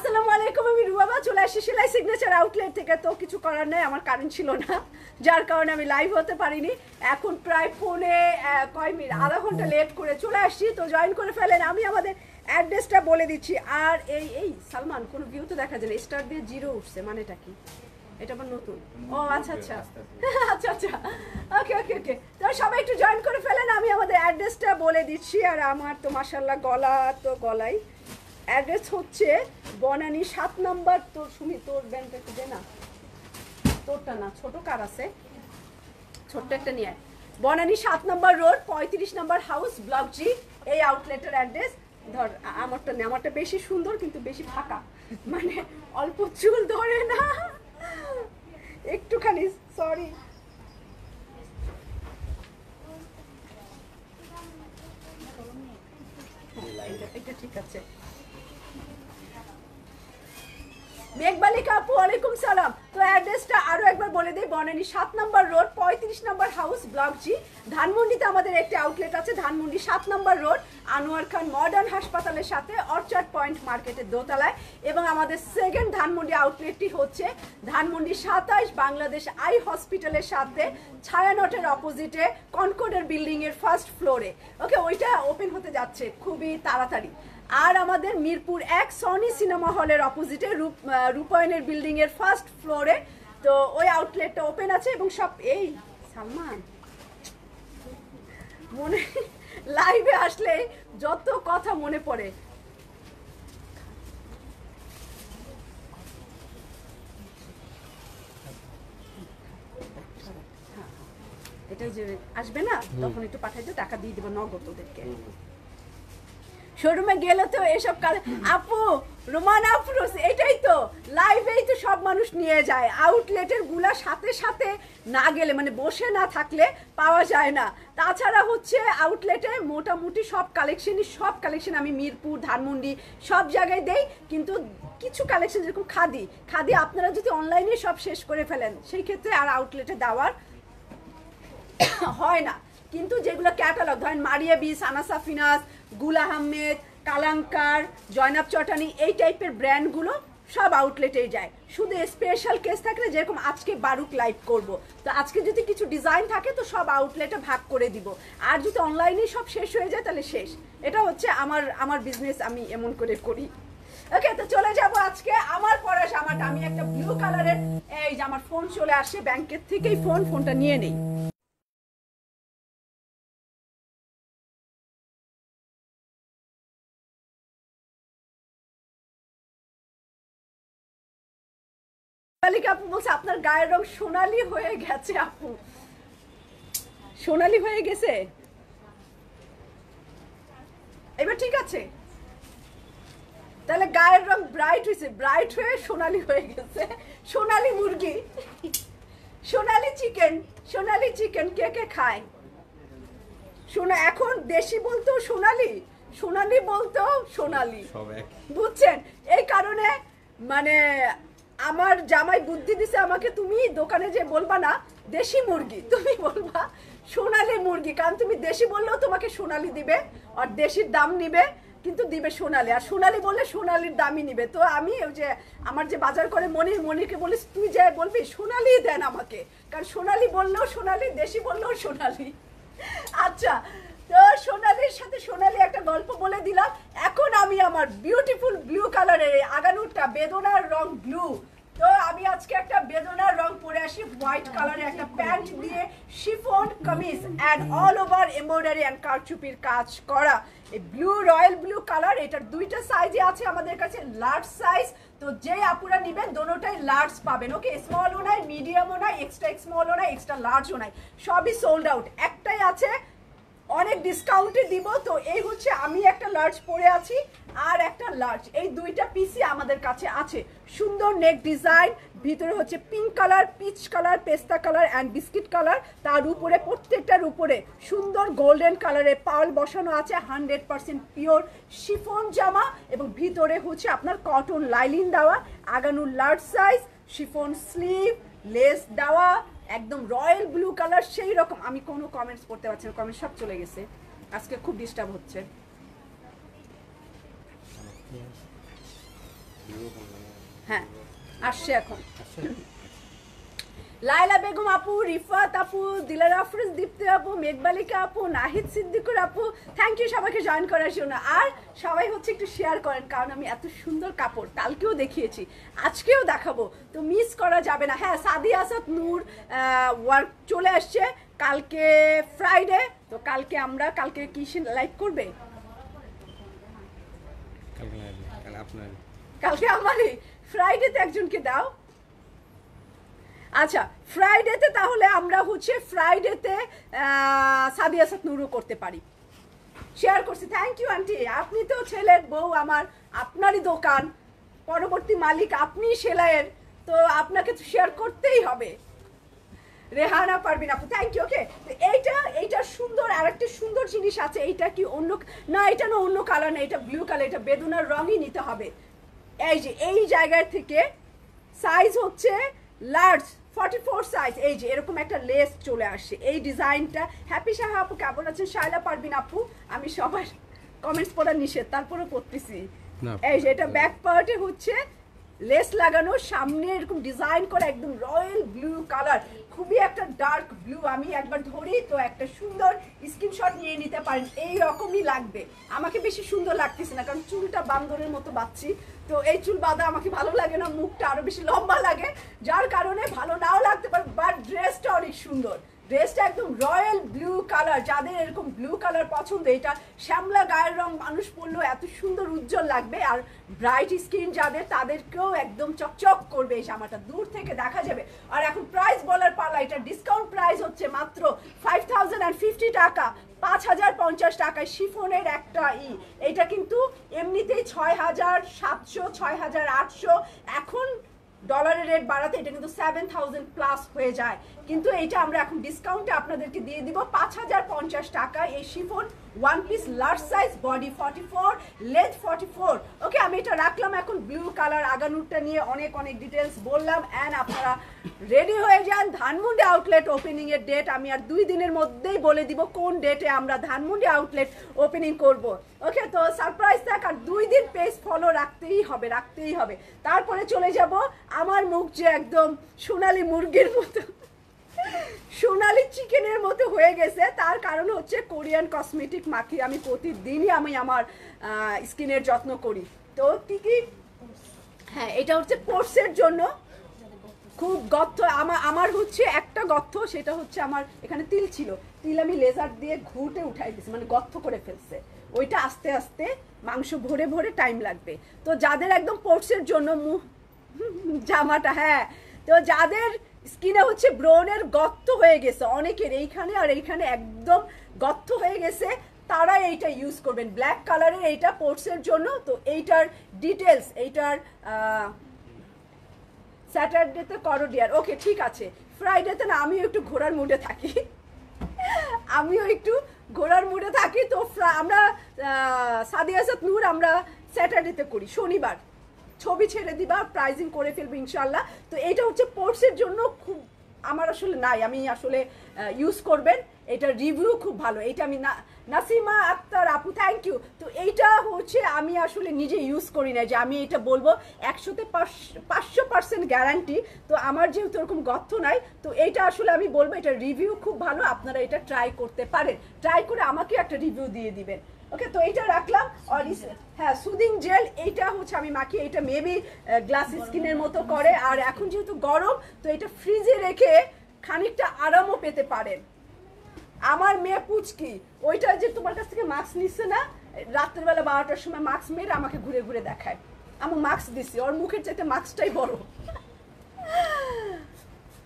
আসসালামু আলাইকুম আমি রুবাবা চলে আসছি সেলাই সিগনেচার আউটলেট থেকে। তো কিছু করার নেই আমার কারেন্ট ছিল না যার কারণে আমি লাইভ হতে পারিনি। এখন প্রায় ফোনে কয় মিনিট আধা ঘণ্টা লেট করে চলে আসছি। তো জয়েন করে ফেলেন আমি আমাদের অ্যাড্রেসটা বলে দিচ্ছি। আর এই এই সালমান কোনো ভিউ তো দেখা যায় না। স্টার দিয়ে জিরো উঠছে মানেটা কি? এটা আবার নতুন। ও আচ্ছা আচ্ছা। আচ্ছা আচ্ছা। ওকে ওকে ওকে তো সবাই একটু জয়েন করে ফেলেন আমি আমাদের অ্যাড্রেসটা বলে দিচ্ছি। আর আমার তো মাসাল্লাহ গলা তো গলাই। অ্যাড্রেস হচ্ছে বনানী সাত নাম্বার তোর সুমি, তোর ব্যাংকটা একটু দে না? তোরটা না, ছোট কার আছে? ছোট্ট একটা নিয়ে। বনানী সাত নাম্বার রোড, পঁয়ত্রিশ নাম্বার হাউস, ব্লক জি, এই আউটলেটের অ্যাড্রেস। ধর আমারটা নেই আমারটা বেশি সুন্দর কিন্তু বেশি ফাঁকা। মানে অল্প চুল ধরে না। একটুখানি সরি এটা ঠিক আছে। মেঘবালিকা আপু, ওয়ালাইকুম সালাম। তো অ্যাড্রেসটা আরও একবার বলে দিই বনানী সাত নম্বর রোড, পঁয়ত্রিশ নম্বর হাউস, ব্লক জি। ধানমন্ডিতে আমাদের একটি আউটলেট আছে, ধানমন্ডি সাত নম্বর রোড, আনোয়ার খান মডার্ন হাসপাতালের সাথে অর্চার্ড পয়েন্ট মার্কেটের দোতলায়। এবং আমাদের সেকেন্ড ধানমন্ডি আউটলেটটি হচ্ছে ধানমন্ডি সাতাইশ বাংলাদেশ আই হসপিটালের সাথে ছায়ানটের অপোজিটে কনকর্ডের বিল্ডিং এর ফার্স্ট ফ্লোরে ওকে ওইটা ওপেন হতে যাচ্ছে খুবই তাড়াতাড়ি। আর আমাদের মিরপুর এক সনি সিনেমা হলের অপোজিটে রূপ রূপায়ণের বিল্ডিং এর ফার্স্ট ফ্লোরে তো ওই আউটলেটটা ওপেন আছে এবং সব এই সালমান। মনে লাইভে আসলে যত কথা মনে পড়ে। এটা যে আসবে না তখন একটু পাঠাই দিও টাকা দিয়ে দেবো নগদ ওদেরকে। শোরুমে গেলে তো এসব কাজ। আপু, রোমান আফরোজ, এটাই তো। লাইভেই তো সব মানুষ নিয়ে যায়। আউটলেটেরগুলা সাথে সাথে না গেলে মানে বসে না থাকলে পাওয়া যায় না। তাছাড়া হচ্ছে আউটলেটে মোটামুটি সব কালেকশনই সব কালেকশন আমি মিরপুর, ধানমন্ডি সব জায়গায় দেই। কিন্তু কিছু কালেকশন যেরকম খাদি খাদি আপনারা যদি অনলাইনে সব শেষ করে ফেলেন, সেই ক্ষেত্রে আর আউটলেটে দেওয়ার হয় না। কিন্তু যেগুলো ক্যাটালগ ধরেন মারিয়া বি সানা সাফিনাস গুল আহমেদ, কালাঙ্কার, জয়নাব চটানি এই টাইপের ব্র্যান্ডগুলো সব আউটলেটেই যায়। শুধু স্পেশাল কেস থাকলে যেরকম আজকে বারুক লাইভ করব। তো আজকে যদি কিছু ডিজাইন থাকে, তো সব আউটলেটে ভাগ করে দিব। আর যদি অনলাইনে সব শেষ হয়ে যায়, তাহলে শেষ। এটা হচ্ছে আমার আমার বিজনেস আমি এমন করে করি। ওকে তো চলে যাব আজকে আমার পরে আমার আমি একটা ব্লু কালারের এই যে আমার ফোন চলে আসে ব্যাংকের থেকেই ফোন ফোনটা নিয়ে নেই। সোনালি আপু বলছে আপনার গায়ের রং সোনালি হয়ে গেছে আপু। সোনালি হয়ে গেছে? এবার ঠিক আছে। তাহলে গায়ের রং ব্রাইট হয়েছে ব্রাইট হয়ে সোনালি হয়ে গেছে। সোনালি মুরগি সোনালি চিকেন সোনালি চিকেন কে কে খায়? সোনা এখন দেশি বলতো সোনালি সোনালি বলতো সোনালি। বুঝছেন? এই কারণে মানে আমার জামাই বুদ্ধি দিছে আমাকে, তুমি দোকানে যে বলবা না, দেশি মুরগি, তুমি বলবা সোনালি মুরগি, কারণ তুমি দেশি বললেও তোমাকে সোনালি দিবে আর দেশির দাম নিবে, কিন্তু দিবে সোনালি। আর সোনালি বললে সোনালির দামই নিবে। তো আমি ওই যে আমার যে বাজার করে মনির, মনিরকে বলিস, তুই যে বলবি সোনালি দেন আমাকে। কারণ সোনালি বললেও সোনালি, দেশি বললেও সোনালি। আচ্ছা তো সোনালির সাথে সোনালি একটা গল্প বলে দিলাম। এখন আমি আমার বিউটিফুল ব্লু কালারের আগানুরটা বেদনার রং ব্লু তো আমি আজকে একটা বেদনার রং পরে আসি হোয়াইট কালারের একটা প্যান্ট দিয়ে chiffon kameez and all over embroidery and কারচুপির কাজ করা। এই ব্লু রয়্যাল ব্লু কালার এটার দুইটা সাইজে আছে আমাদের কাছে লার্জ সাইজ তো যে আপুরা নিবেন, দোনোটাই লার্জ পাবেন। ওকে স্মলও নাই মিডিয়ামও নাই এক্সট্রা স্মলও নাই এক্সট্রা লার্জও নাই। সবই সোল্ড আউট একটাই আছে অনেক ডিসকাউন্টে দিব। তো এই হচ্ছে আমি একটা লার্জ পরে আছি আর একটা লার্জ এই দুইটা পিসি আমাদের কাছে আছে। সুন্দর নেক ডিজাইন ভিতরে হচ্ছে পিঙ্ক কালার পিচ কালার পেস্তা কালার অ্যান্ড বিস্কিট কালার তার উপরে, প্রত্যেকটার উপরে সুন্দর গোল্ডেন কালারের পাল বসানো আছে হান্ড্রেড পার্সেন্ট পিওর শিফন জামা এবং ভিতরে হচ্ছে আপনার কটন লাইলিন দেওয়া, Aganoor large size chiffon sleeve lace দেওয়া একদম রয়্যাল ব্লু কালার সেই রকম। আমি কোনো কমেন্টস পড়তে পারছি না কমেন্ট সব চলে গেছে। আজকে খুব ডিস্টার্ব হচ্ছে। হ্যাঁ আসছে এখন। লাইলা বেগম আপু রিফাত আপু দিলার আফরোজ দীপ্তি আপু মেঘবালিকা আপু নাহিদ সিদ্দিকুর আপু থ্যাংক ইউ সবাইকে জয়েন করার জন্য। আর সবাই হচ্ছে একটু শেয়ার করেন কারণ আমি এত সুন্দর কাপড় কালকেও দেখিয়েছি আজকেও দেখাবো তো মিস করা যাবে না। হ্যাঁ সাদি আসাদ নূর ওয়ার্ক চলে আসছে কালকে ফ্রাইডে তো কালকে আমরা কালকে কি লাইভ করবে? কালকে আমারই। ফ্রাইডেতে একজনকে দাও। আচ্ছা ফ্রাইডেতে তাহলে আমরা হচ্ছে ফ্রাইডেতে সাদিয়া সাত নুরু করতে পারি। শেয়ার করছি। থ্যাংক ইউ আন্টি আপনি তো ছেলের বউ, আমার আপনারই দোকান। পরবর্তী মালিক আপনি সেলাইয়ের। তো আপনাকে তো শেয়ার করতেই হবে। রেহানা পারবেন আপু থ্যাংক ইউ ওকে এইটা এইটা সুন্দর আর একটা সুন্দর জিনিস আছে। এইটা কি অন্য, না, এটা না অন্য কালার না, এটা ব্লু কালার এটা বেদনার রঙই নিতে হবে। এই যে, এই জায়গার থেকে সাইজ হচ্ছে লার্জ ফর্টি ফোর সাইজ এই যে এরকম একটা লেস চলে আসছে এই ডিজাইনটা হ্যাপি সাহা আপু কেমন আছেন? শায়লা পারবিন আপু আমি সবার কমেন্টস পড়া নিষেধ তারপরে পড়তেছি এই যে এটা ব্যাক পার্টে হচ্ছে লেস লাগানো সামনে এরকম ডিজাইন করে একদম রয়্যাল ব্লু কালার খুবই একটা ডার্ক ব্লু আমি একবার ধরি তো একটা সুন্দর স্ক্রিনশট নিয়ে নিতে পারেন, এই রকমই লাগবে। আমাকে বেশি সুন্দর লাগতেছে না, কারণ চুলটা বান্দরের মতো বাচ্ছি তো এই চুল বাঁধা আমাকে ভালো লাগে না, মুখটা আরও বেশি লম্বা লাগে, যার কারণে ভালো নাও লাগতে পারে বাট ড্রেসটা অনেক সুন্দর। ড্রেসটা একদম রয়্যাল ব্লু কালার। যাদের এরকম ব্লু কালার পছন্দ, এটা শ্যামলা গায়ের রং মানুষ পরলেও এত সুন্দর উজ্জ্বল লাগবে। আর ব্রাইট স্কিন যাদের, তাদেরকেও একদম চকচক করবে এই জামাটা। দূর থেকে দেখা যাবে। আর এখন প্রাইস বলার পালা, এটা ডিসকাউন্ট প্রাইস হচ্ছে মাত্র ফাইভ অ্যান্ড ফিফটি টাকা। পাঁচ হাজার পঞ্চাশ টাকায় শিফনের একটা ই। এটা কিন্তু এমনিতেই ছয় হাজার সাতশো, ছয় হাজার আটশো। এখন ডলারের রেট বাড়াতে এটা কিন্তু সেভেন থাউজেন্ড প্লাস হয়ে যায়। কিন্তু এইটা আমরা এখন ডিসকাউন্টে আপনাদেরকে দিয়ে দিব পাঁচ হাজার পঞ্চাশ টাকা এই chiffon one piece large size body forty four length forty four okay আমি এটা রাখলাম এখন ব্লু কালার আগানুরটা নিয়ে অনেক অনেক ডিটেলস বললাম অ্যান্ড আপনারা রেডি হয়ে যান ধানমুন্ডি আউটলেট ওপেনিংয়ের ডেট আমি আর দুই দিনের মধ্যেই বলে দিব কোন ডেটে আমরা ধানমুন্ডি আউটলেট ওপেনিং করব। ওকে তো সারপ্রাইজ থাক আর দুই দিন পেজ ফলো রাখতেই হবে রাখতেই হবে। তারপরে চলে যাব আমার মুখ যে একদম সোনালি মুরগির মতো। সোনালি চিকেনের মতো হয়ে গেছে। তার কারণ হচ্ছে কোরিয়ান কসমেটিক মাখি আমি প্রতিদিনই আমি আমার স্কিনের যত্ন করি। তো কি কি? হ্যাঁ এটা হচ্ছে পোর্সের জন্য। খুব গর্ত আমার আমার হচ্ছে একটা গর্ত, সেটা হচ্ছে আমার এখানে তিল ছিল। তিল আমি লেজার দিয়ে ঘুটে উঠাই দিয়েছি মানে গর্ত করে ফেলছে। ওইটা আস্তে আস্তে মাংস ভরে ভরে টাইম লাগবে। তো যাদের একদম পোর্সের জন্য মুখ জামাটা হ্যাঁ। তো যাদের স্কিনে হচ্ছে ব্রনের গর্ত হয়ে গেছে। অনেকের এইখানে আর এইখানে একদম গর্ত হয়ে গেছে। তারা এইটা ইউজ করবেন। ব্ল্যাক কালারের এইটা পোর্সের জন্য। তো এইটার ডিটেলস এইটার স্যাটারডেতে করো ডিয়ার ওকে ঠিক আছে। ফ্রাইডেতে না আমিও একটু ঘোরার মুডে থাকি। আমিও একটু ঘোরার মুডে থাকি। তো আমরা আহ, সাদিয়া সাত নূর আমরা স্যাটারডেতে করি। শনিবার। ছবি ছেড়ে দিবা প্রাইজিং করে ফেলব ইনশাল্লাহ তো এটা হচ্ছে পোর্সের জন্য খুব, আমার আসলে নাই। আমি আসলে ইউজ করবেন। এটা রিভিউ খুব ভালো। এটা আমি না, নাসিমা আক্তার আপু থ্যাংক ইউ তো এইটা হচ্ছে আমি আসলে নিজে ইউজ করি না যে আমি এটা বলব। একশোতে পাঁচশো পার্সেন্ট গ্যারান্টি তো আমার যেহেতু ওরকম গর্থ নাই, তো এইটা আসলে আমি বলব, এটা রিভিউ খুব ভালো। আপনারা এটা ট্রাই করতে পারেন। ট্রাই করে আমাকে একটা রিভিউ দিয়ে দিবেন। ওকে তো এইটা রাখলাম আর হ্যাঁ সুদিং জেল এইটা হচ্ছে আমি মাখি এটা মেবি গ্লাস স্কিনের মতো করে। আর এখন যেহেতু গরম তো এটা ফ্রিজে রেখে খানিকটা আরামও পেতে পারেন। আমার মেয়ে পুচকি ওইটা যে তোমার কাছ থেকে মাস্ক নিচ্ছে না রাত্রের বেলা বারোটার সময় মাস্ক মেরে আমাকে ঘুরে ঘুরে দেখায়। আমি মাস্ক দিছি ওর মুখের চাইতে মাস্কটাই বড়।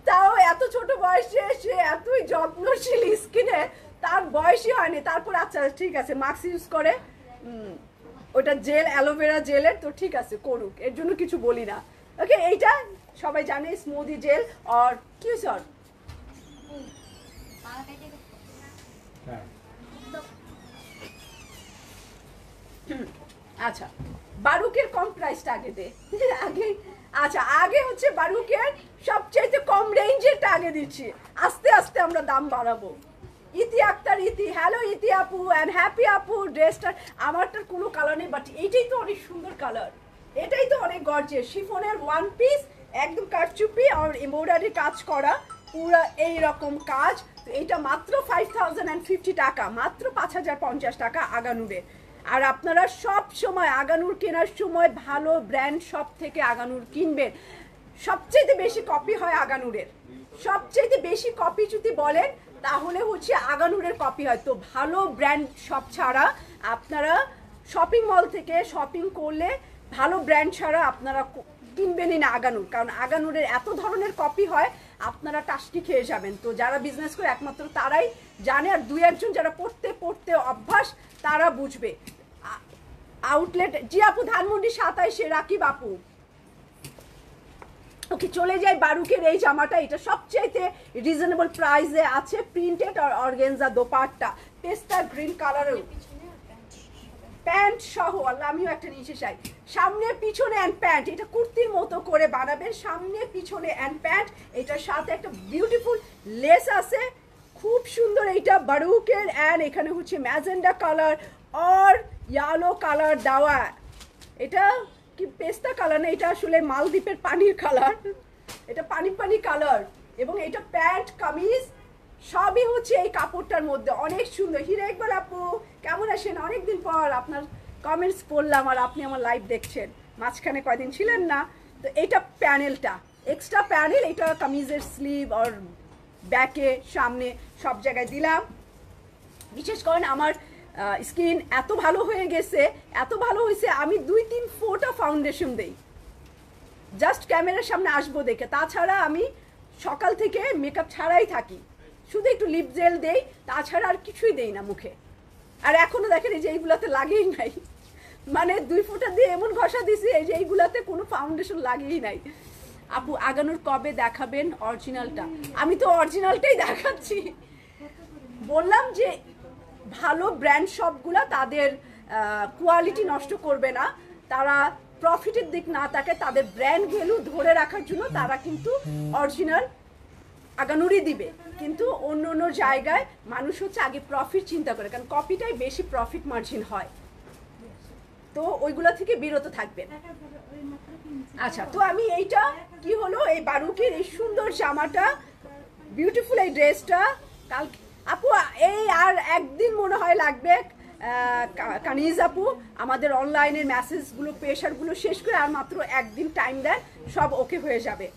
তাও এত ছোট বয়সে সে এতই যত্নশীল স্কিনে তার বয়সই হয়নি, তারপর আচ্ছা ঠিক আছে মাস্ক ইউজ করে ওটা জেল অ্যালোভেরা জেলের তো ঠিক আছে, করুক, এর জন্য কিছু বলি না। ওকে এইটা সবাই জানে স্মুদি জেল আর কি স্যার আচ্ছা বারুকের কম প্রাইসটা আগে দে। আগে আচ্ছা আগে হচ্ছে বারুকের সবচেয়ে কম রেঞ্জেরটা আগে দিচ্ছি। আস্তে আস্তে আমরা দাম বাড়াবো। ইতি আক্তার, ইতি, হ্যালো ইতি আপু অ্যান্ড হ্যাপি আপু ড্রেসটার আমারটার কোনো কালার নেই বাট এইটাই তো অনেক সুন্দর কালার এটাই তো অনেক গর্জে শিফনের ওয়ান পিস একদম কারচুপি আর এমব্রয়ডারি কাজ করা, পুরো এই রকম কাজ এটা মাত্র ফাইভ থাউজেন্ড অ্যান্ড ফিফটি টাকা, মাত্র পাঁচ হাজার পঞ্চাশ টাকা আগানুরের আর আপনারা সব সময় আগানুর কেনার সময় ভালো ব্র্যান্ড সব থেকে আগানুর কিনবেন। সবচেয়ে বেশি কপি হয় আগানুরের। সবচেয়ে বেশি কপি যদি বলেন তাহলে হচ্ছে আগানুরের কপি হয়। তো ভালো ব্র্যান্ড শপ ছাড়া আপনারা শপিং মল থেকে শপিং করলে ভালো ব্র্যান্ড ছাড়া আপনারা কিনবেনই না আগানুর। কারণ আগানুরের এত ধরনের কপি হয়, আপনারা টাস্কি খেয়ে যাবেন। তো যারা বিজনেস করে একমাত্র তারাই জানে আর দুই একজন যারা পড়তে পড়তে অভ্যাস, তারা বুঝবে। আউটলেট জি আপু, ধানমন্ডি সাতাইশে রাকিব আপু। ওকে চলে যায় বারুকের এই জামাটা। এটা সবচাইতে রিজনেবল প্রাইসে আছে প্রিন্টেড আর অর্গেনজা দোপাট্টা। পেস্তা গ্রিন কালারের প্যান্ট সহ আল্লাহ আমিও একটা নিচে চাই সামনে পিছনে অ্যান্ড প্যান্ট এটা কুর্তির মতো করে বানাবেন। সামনে পিছনে অ্যান্ড প্যান্ট এটার সাথে একটা বিউটিফুল লেস আছে। খুব সুন্দর এইটা বারুকের অ্যান্ড এখানে হচ্ছে ম্যাজেন্ডা কালার আর ইয়ালো কালার দেওয়া। এটা কি পেস্তা কালার না, এটা আসলে মালদ্বীপের পানির কালার। এটা পানি পানি কালার। এবং এটা প্যান্ট, কামিজ, সবই হচ্ছে এই কাপড়টার মধ্যে। অনেক সুন্দর। হিরে একবার আপু, কেমন আছেন? অনেকদিন পর আপনার কমেন্টস পড়লাম আর আপনি আমার লাইভ দেখছেন। মাঝখানে কয়দিন ছিলেন না। তো এইটা প্যানেলটা। এক্সট্রা প্যানেল, এটা কামিজের স্লিভ আর ব্যাকে সামনে সব জায়গায় দিলাম। বিশেষ করেন আমার স্কিন এত ভালো হয়ে গেছে, এত ভালো হয়েছে, আমি দুই তিন ফোটা ফাউন্ডেশন দেই। জাস্ট ক্যামেরার সামনে আসব দেখে। তাছাড়া আমি সকাল থেকে মেকআপ ছাড়াই থাকি। শুধু একটু লিপ জেল দেই, তাছাড়া আর কিছুই দেই না মুখে। আর এখনও দেখেন এই যে এইগুলাতে লাগেই নাই। মানে দুই ফোঁটা দিয়ে এমন ঘষা দিছি, এই যে এইগুলাতে কোনো ফাউন্ডেশন লাগেই নাই। আপু, আগানোর কবে দেখাবেন অরিজিনালটা আমি তো অরিজিনালটাই দেখাচ্ছি। বললাম যে ভালো ব্র্যান্ড শপগুলো তাদের কোয়ালিটি নষ্ট করবে না। তারা প্রফিটের দিক না থাকে তাদের ব্র্যান্ড ভ্যালু ধরে রাখার জন্য তারা কিন্তু অরিজিনাল আগানুরি দিবে। কিন্তু অন্য অন্য জায়গায় মানুষ হচ্ছে আগে প্রফিট চিন্তা করে, কারণ কপিটাই বেশি প্রফিট মার্জিন হয়। তো ওইগুলো থেকে বিরত থাকবেন আচ্ছা তো আমি এইটা কি হলো? এই বারুকের এই সুন্দর জামাটা বিউটিফুল এই ড্রেসটা কাল আপু, এই আর একদিন মনে হয় লাগবে কানিজ আপু, আমাদের অনলাইনের মেসেজগুলো প্রেশারগুলো শেষ করে আর মাত্র একদিন টাইম দেন, সব ওকে হয়ে যাবে।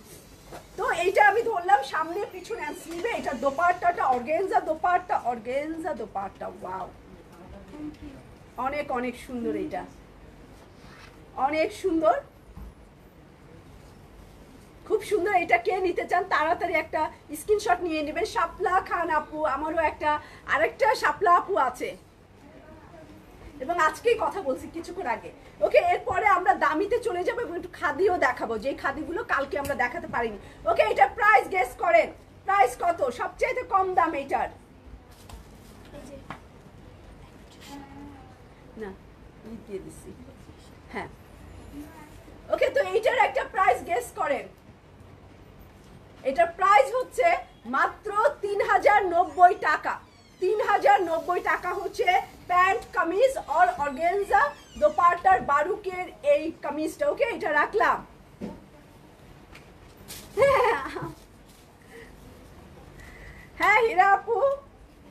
তো এইটা আমি ধরলাম সামনে পিছনে স্লিভে এটা দোপাট্টাটা organza dupatta organza dupatta wow অনেক অনেক সুন্দর এটা অনেক সুন্দর। খুব সুন্দর, এটা কে নিতে চান তাড়াতাড়ি একটা স্ক্রিনশট নিয়ে নেবেন। শাপলা খান আপু, আমারও একটা, আরেকটা শাপলা আপু আছে। এবং আজকেই কথা বলছি কিছুক্ষণ আগে। ওকে, এরপরে আমরা দামিতে চলে যাব এবং একটু খাদিও দেখাবো। যে খাদিগুলো কালকে আমরা দেখাতে পারিনি। ওকে, এটা প্রাইস গেস করেন। প্রাইস কত? সবচাইতে কম দাম এইটার না দিয়ে দিচ্ছি। হ্যাঁ। ওকে, তো এইটার একটা প্রাইস গেস করেন। এটার প্রাইস হচ্ছে মাত্র তিন হাজার নব্বই টাকা। তিন হাজার নব্বই টাকা হচ্ছে প্যান্ট কামিজ অর অর্গেনজা দোপাট্টার বারুকের এই কামিজটা ওকে এটা রাখলাম। হ্যাঁ হীরা আপু,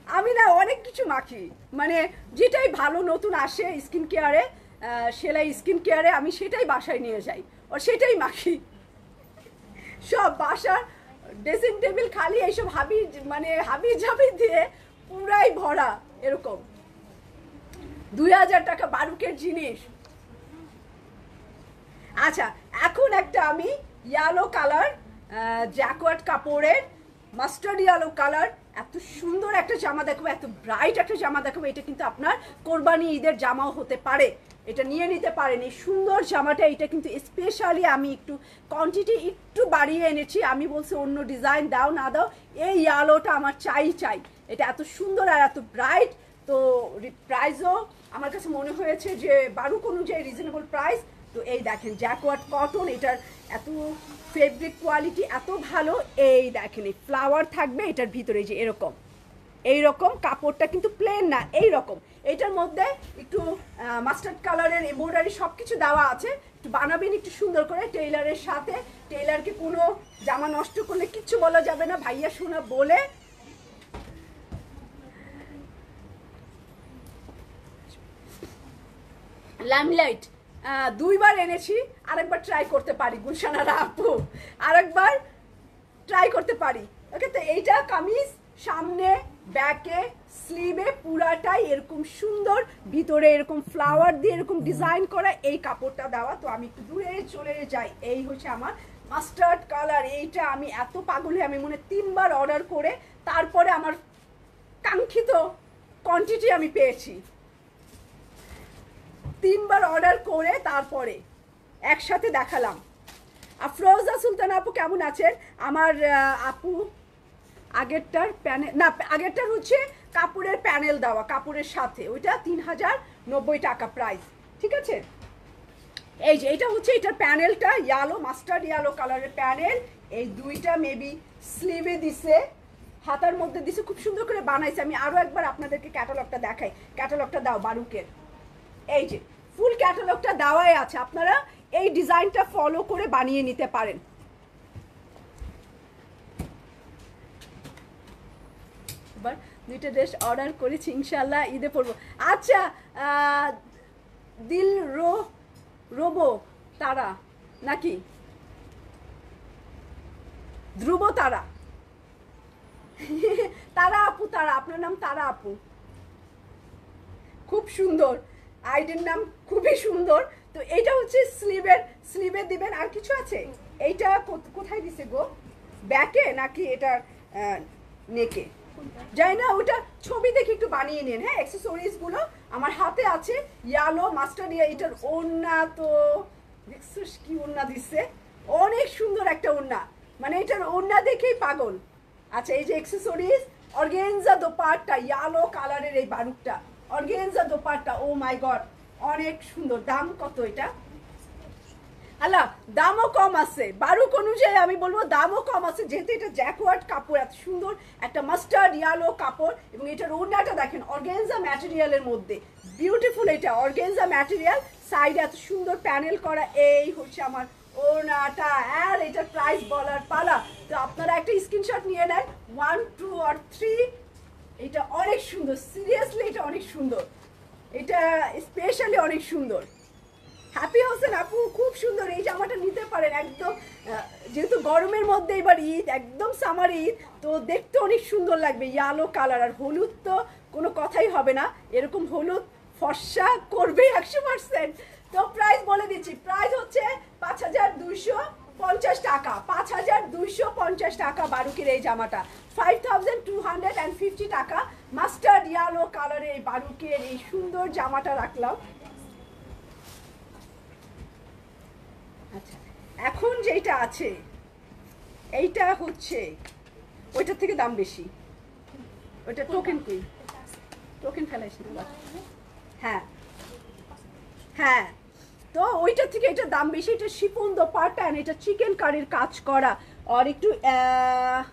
আমি না অনেক কিছু মাখি। মানে যেটাই ভালো নতুন আসে স্কিন কেয়ারে সেলাই স্কিন কেয়ারে আমি সেটাই বাসায় নিয়ে যাই। আর সেটাই মাখি। সব বাসার ড্রেসিং টেবিল খালি এইসব হাবি মানে হাবি জাবি দিয়ে পুরাই ভরা, এরকম। দুই হাজার টাকা বারুকের জিনিস। আচ্ছা এখন একটা আমি ইয়ালো কালার জ্যাকওয়ার্ড কাপড়ের মাস্টার্ড ইয়ালো কালার এত সুন্দর একটা জামা দেখাবো, এত ব্রাইট একটা জামা দেখাবো, এটা কিন্তু আপনার কোরবানি ঈদের জামাও হতে পারে। এটা নিয়ে নিতে পারেন। সুন্দর জামাটা, এটা কিন্তু স্পেশালি আমি একটু কোয়ান্টিটি একটু বাড়িয়ে এনেছি। আমি বলছি অন্য ডিজাইন দাও, না দাও, এই ইয়ালোটা আমার চাই চাই। এটা এত সুন্দর আর এত ব্রাইট তো প্রাইসও আমার কাছে মনে হয়েছে যে বারুক অনুযায়ী রিজনেবল প্রাইস তো এই দেখেন জ্যাকওয়ার্ড কটন এটার এত ফেব্রিক কোয়ালিটি এত ভালো। এই দেখেন, এই ফ্লাওয়ার থাকবে, এটার ভিতরে যে এরকম। এই রকম কাপড়টা কিন্তু প্লেন না এই রকম এইটার মধ্যে একটু মাস্টার্ড কালারের এমব্রয়ডারি সব কিছু দেওয়া আছে। একটু বানাবেন, একটু সুন্দর করে টেইলারের সাথে। টেইলারকে কোনো জামা নষ্ট করলে কিচ্ছু বলা যাবে না, ভাইয়া শোনা বলে। ল্যামলাইট দুইবার এনেছি, আরেকবার ট্রাই করতে পারি, গুলশানারা আপু। আরেকবার ট্রাই করতে পারি। ওকে তো এইটা কামিজ, সামনে ব্যাকে স্লিভে পুরাটাই এরকম সুন্দর, ভিতরে এরকম ফ্লাওয়ার দিয়ে এরকম ডিজাইন করা এই কাপড়টা দেওয়া। তো আমি একটু দূরে চলে যাই। এই হচ্ছে আমার মাস্টার্ড কালার এইটা আমি এত পাগল হয়ে আমি মনে তিনবার অর্ডার করে তারপরে আমার কাঙ্ক্ষিত কোয়ান্টিটি আমি পেয়েছি। তিনবার অর্ডার করে তারপরে একসাথে দেখালাম। আফরোজা সুলতান আপু কেমন আছেন? আমার আপু আগেরটার প্যানেল না, আগেরটার হচ্ছে কাপড়ের প্যানেল দেওয়া, কাপড়ের সাথে। ওইটা তিন হাজার নব্বই টাকা প্রাইস ঠিক আছে? এই যে, এটা হচ্ছে এটার প্যানেলটা ইয়ালো মাস্টার্ড ইয়ালো কালারের প্যানেল। এই দুইটা মেবি স্লিভে দিছে, হাতার মধ্যে দিছে, খুব সুন্দর করে বানাইছে। আমি আরও একবার আপনাদেরকে ক্যাটালগটা দেখাই। ক্যাটালগটা দাও, বারুকের। এই যে ফুল ক্যাটালগটা দেওয়াই আছে। আপনারা এই ডিজাইনটা ফলো করে বানিয়ে নিতে পারেন। এবার দুইটা ড্রেস অর্ডার করেছি ইনশাল্লাহ ঈদে পরবো। আচ্ছা দিল রো, রোবো, তারা নাকি? ধ্রুব তারা। তারা আপু, তারা, আপনার নাম তারা আপু। খুব সুন্দর। আইডের নাম খুবই সুন্দর। তো এইটা হচ্ছে স্লিভের, স্লিভে দিবেন, আর কিছু আছে? এইটা কোথায় দিছে গো? ব্যাকে নাকি এটা নেকে? যাই না ওটা ছবি দেখে একটু বানিয়ে নিন হ্যাঁ? অ্যাক্সেসরিজগুলো আমার হাতে আছে। ইয়ালো মাস্টার এটার ওড়না তো, দেখছিস কি ওড়না দিচ্ছে? অনেক সুন্দর একটা ওড়না। মানে এটার ওড়না দেখেই পাগল। আচ্ছা এই যে অ্যাক্সেসরিজ অর্গেনজা দোপাট্টা ইয়ালো কালারের এই বারুকটা organza dupatta oh my god অনেক সুন্দর। দাম কত এটা? আল্লাহ, দামও কম আছে। বারুক অনুযায়ী আমি বলব দামও কম আছে, যেহেতু এটা জ্যাকওয়ার্ড কাপড়, এত সুন্দর, একটা মাস্টার্ড ইয়ালো কাপড় এবং এটার ওড়নাটা দেখেন অর্গেনজা ম্যাটেরিয়ালের মধ্যে। বিউটিফুল এটা অর্গেনজা ম্যাটেরিয়াল সাইডে এত সুন্দর প্যানেল করা, এই হচ্ছে আমার ওড়নাটা। আর এটার প্রাইস বলার পালা। তো আপনারা একটা স্ক্রিনশট নিয়ে নেন ওয়ান টু আর থ্রি এটা অনেক সুন্দর সিরিয়াসলি এটা অনেক সুন্দর। এটা স্পেশালি অনেক সুন্দর। হ্যাপি হোসেন আপু খুব সুন্দর, এই জামাটা নিতে পারেন একদম যেহেতু গরমের মধ্যে এবার ঈদ, একদম সামার ঈদ, তো দেখতে অনেক সুন্দর লাগবে ইয়ালো কালার আর হলুদ তো কোনো কথাই হবে না, এরকম হলুদ ফর্সা করবে একশো পার্সেন্ট তো প্রাইস বলে দিচ্ছি প্রাইস হচ্ছে পাঁচ হাজার দুইশো পঞ্চাশ টাকা, পাঁচ হাজার দুইশো পঞ্চাশ টাকা বারুকের এই জামাটা five thousand two hundred and fifty টাকা মাস্টার্ড ইয়ালো কালারের এই বারুকের এই সুন্দর জামাটা রাখলাম আচ্ছা এখন যেটা আছে, এইটা হচ্ছে, ওইটার থেকে দাম বেশি। ওইটা টোকেন কুই? টোকেন ফেলাইস হ্যাঁ। হ্যাঁ। তো ওইটার থেকে এটা দাম বেশি, এটা শিপন দোপাটা and এটা চিকেন কারির কাজ করা। আর একটু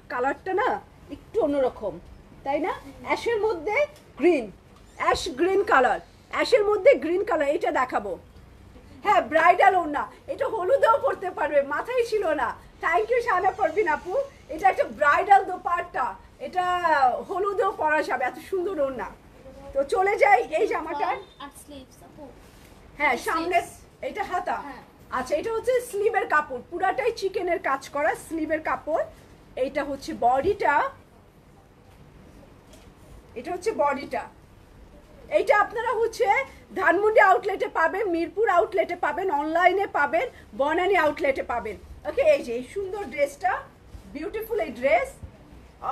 কালারটা না একটু অন্যরকম, তাই না? অ্যাশের মধ্যে গ্রিন, অ্যাশ গ্রিন কালার। অ্যাশের মধ্যে গ্রিন কালার এটা দেখাবো। হ্যাঁ ব্রাইডাল ওড়না। এটা হলুদেও পড়তে পারবে মাথায় ছিল না। থ্যাংক ইউ শাহানা পারবিন আপু। এটা একটা ব্রাইডাল দোপাট্টা। এটা হলুদেও পরা যাবে এত সুন্দর ওড়না। তো চলে যাই এই জামাটার। হ্যাঁ সামনে এটা হাতা। হ্যাঁ। আচ্ছা এটা হচ্ছে স্লিভের কাপড়। পুরাটাই চিকেনের কাজ করা স্লিভের কাপড়। এইটা হচ্ছে বডিটা। এটা হচ্ছে বডিটা। এইটা আপনারা হচ্ছে ধানমন্ডি আউটলেটে পাবেন, মিরপুর আউটলেটে পাবেন অনলাইনে পাবেন, বনানি আউটলেটে পাবেন। ওকে এই যে, এই সুন্দর ড্রেসটা বিউটিফুল এই ড্রেস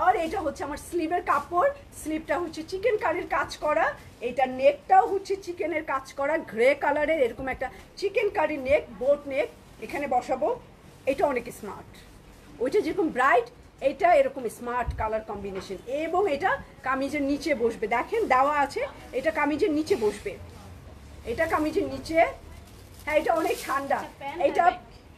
আর এটা হচ্ছে আমার স্লিভের কাপড়। স্লিভটা হচ্ছে চিকেন কারির কাজ করা। এটা নেকটাও হচ্ছে চিকেনের কাজ করা। গ্রে কালারের এরকম একটা চিকেন কারি নেক বোট নেক এখানে বসাবো। এটা অনেক স্মার্ট ওইটা যেরকম ব্রাইট এটা এরকম স্মার্ট কালার কম্বিনেশন এবং এটা কামিজের নিচে বসবে। দেখেন, দেওয়া আছে। এটা কামিজের নিচে বসবে। এটা কামিজের নিচে। হ্যাঁ এটা অনেক ঠান্ডা। আচ্ছা, এটা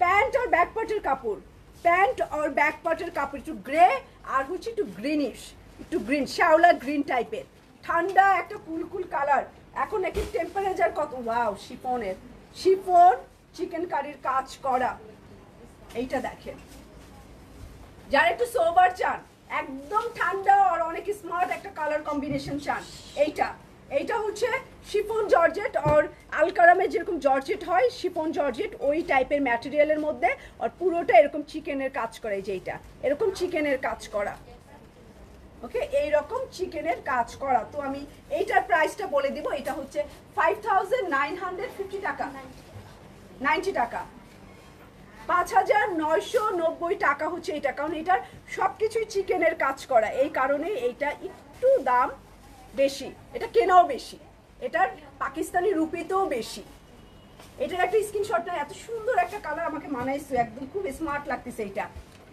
প্যান্ট আর ব্যাক পার্টের কাপড়। প্যান্ট আর ব্যাক পার্টের কাপড় একটু গ্রে আর হচ্ছে একটু গ্রিনিশ একটু গ্রিন শ্যাওলা গ্রিন টাইপের ঠান্ডা একটা কুলকুল কালার এখন নাকি টেম্পারেচার কত? ওয়াও শিফনের। শিফন চিকেন কারির কাজ করা। এইটা দেখেন। যারা একটু সোবার চান একদম ঠান্ডা আর অনেক স্মার্ট একটা কালার কম্বিনেশন চান এইটা। এইটা হচ্ছে শিফন জর্জেট আর আলকারামের যেরকম জর্জেট হয়, শিফন জর্জেট ওই টাইপের ম্যাটেরিয়ালের মধ্যে আর পুরোটা এরকম চিকেনের কাজ করে এই যে এইটা। এরকম চিকেনের কাজ করা। ওকে? এই রকম চিকেনের কাজ করা। তো আমি এইটার প্রাইসটা বলে দিব। এটা হচ্ছে five thousand nine hundred fifty টাকা। নাইনটি টাকা। পাঁচ হাজার নয়শো নব্বই টাকা হচ্ছে এটা কারণ এটার সব কিছুই চিকেনের কাজ করা। এই কারণে এইটা একটু দাম বেশি। এটা কেনাও বেশি। এটার পাকিস্তানি রুপিতেও বেশি। এটার একটা স্ক্রিনশট না এত সুন্দর একটা কালার আমাকে মানাইছে একদম খুব স্মার্ট লাগতেছে এইটা।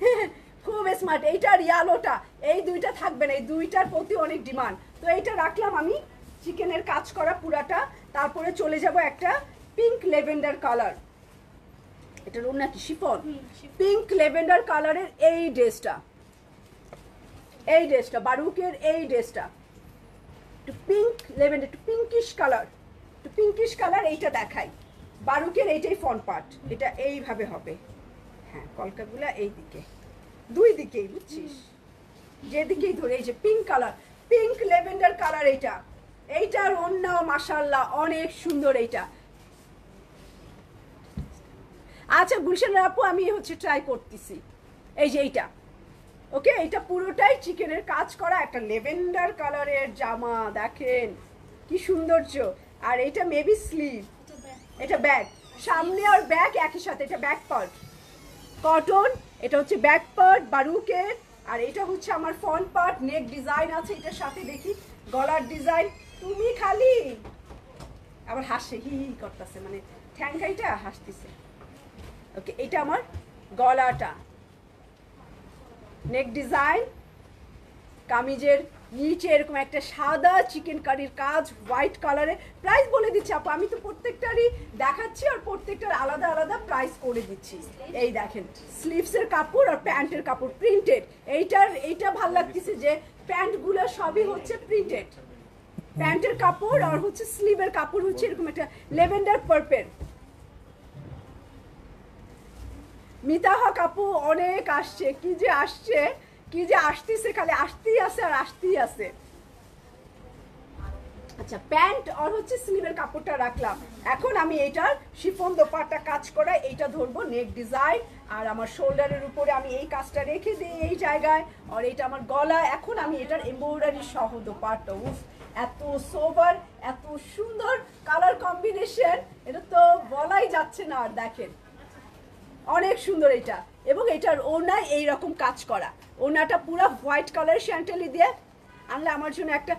খুব স্মার্ট এইটার ইয়ালোটা এই দুইটা থাকবে না এই দুইটার প্রতি অনেক ডিমান্ড তো এইটা রাখলাম আমি চিকেনের কাজ করা পুরাটা। তারপরে চলে যাব একটা পিঙ্ক লেভেন্ডার কালার এটার ওর নাকি শিফন? পিঙ্ক লেভেন্ডার কালারের এই ড্রেসটা এই ড্রেসটা বারুকের এই ড্রেসটা একটু পিঙ্ক লেভেন্ডার একটু পিঙ্কিশ কালার একটু পিঙ্কিশ কালার এইটা দেখাই। বারুকের এইটাই ফন পার্ট এটা এইভাবে হবে। হ্যাঁ কলকাগুলা এই দিকে দুই দিকেই, বুঝছিস? যেদিকেই ধরে, এই যে pink colour pink lavender colour এইটা। এইটার অন্য মাসাল্লাহ অনেক সুন্দর এইটা। আচ্ছা গুলশান আপু, আমি হচ্ছে ট্রাই করতেছি। এই যে এইটা। ওকে এটা পুরোটাই চিকেনের কাজ করা একটা লেভেন্ডার কালারের জামা দেখেন। কি সৌন্দর্য। আর এটা মেবি স্লিভ এটা ব্যাগ সামনে আর ব্যাগ একই সাথে এটা ব্যাক পার্ট কটন এটা হচ্ছে ব্যাক পার্ট বারুকের। আর এটা হচ্ছে আমার ফ্রন্ট পার্ট নেক ডিজাইন আছে এটার সাথে দেখি। গলার ডিজাইন তুমি খালি। আবার হাসে হি হি করতেছে মানে ঠ্যাঙ্কাইটা হাসতেছে। ওকে এটা আমার গলাটা। নেক ডিজাইন কামিজের নিচে এরকম একটা সাদা চিকেন কারির কাজ হোয়াইট কালারে প্রাইস বলে দিচ্ছি আপু, আমি তো প্রত্যেকটারই দেখাচ্ছি আর প্রত্যেকটার আলাদা আলাদা প্রাইস করে দিচ্ছি। এই দেখেন স্লিভসের কাপড় আর প্যান্টের কাপড় প্রিন্টেড এইটার, এইটা ভালো লাগতেছে যে প্যান্টগুলো সবই হচ্ছে প্রিন্টেড প্যান্টের কাপড় আর হচ্ছে স্লিভের কাপড় হচ্ছে এরকম একটা লেভেন্ডার পার্পেল মিতাহা কাপু অনেক আসছে। কি যে আসছে? কি যে আসতেছে খালি, আসতেই আছে আর আসতেই আছে। আচ্ছা প্যান্ট আর হচ্ছে স্লিভের কাপড়টা রাখলাম। এখন আমি এটার শিফন দোপাট্টা কাজ করা এইটা ধরবো নেক ডিজাইন। আর আমার শোল্ডারের উপরে আমি এই কাজটা রেখে দিই এই জায়গায়। আর এইটা আমার গলা, এখন আমি এটার এমব্রয়ডারি সহ দোপাট্টা। উফ, এত সোবার, এত সুন্দর কালার কম্বিনেশন। এটা তো বলাই যাচ্ছে না আর দেখেন। অনেক সুন্দর এটা। এবং এটার ওনায় এই রকম কাজ করা। ওনাটা পুরো হোয়াইট কালারের শ্যান্টেলি দিয়ে আনলে আমার জন্য একটা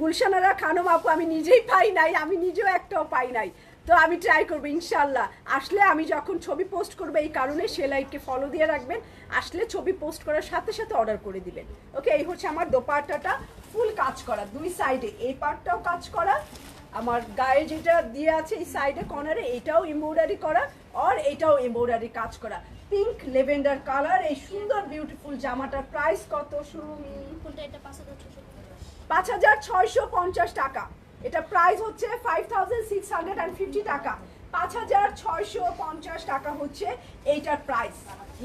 গুলশানারা খানম আপু আমি নিজেই পাই নাই, আমি নিজেও একটাও পাই নাই। তো আমি ট্রাই করব, ইনশাল্লাহ। আসলে আমি যখন ছবি পোস্ট করব এই কারণে সেলাইকে ফলো দিয়ে রাখবেন, আসলে ছবি পোস্ট করার সাথে সাথে অর্ডার করে দিবেন। ওকে এই হচ্ছে আমার দোপাট্টাটা ফুল কাজ করা, দুই সাইডে এই পার্টটাও কাজ করা আমার গায়ে যেটা দিয়ে আছে এই সাইডে কর্নারে এটাও এমব্রয়ডারি করা আর এটাও এমব্রয়ডারি কাজ করা। পিঙ্ক লেভেন্ডার কালার এই সুন্দর বিউটিফুল জামাটার প্রাইস কত সুমি পাঁচ হাজার ছশো পাঁচ হাজার ছয়শো পঞ্চাশ টাকা। এটা প্রাইস হচ্ছে five thousand six hundred and fifty টাকা। পাঁচ হাজার ছয়শো পঞ্চাশ টাকা হচ্ছে এইটার প্রাইস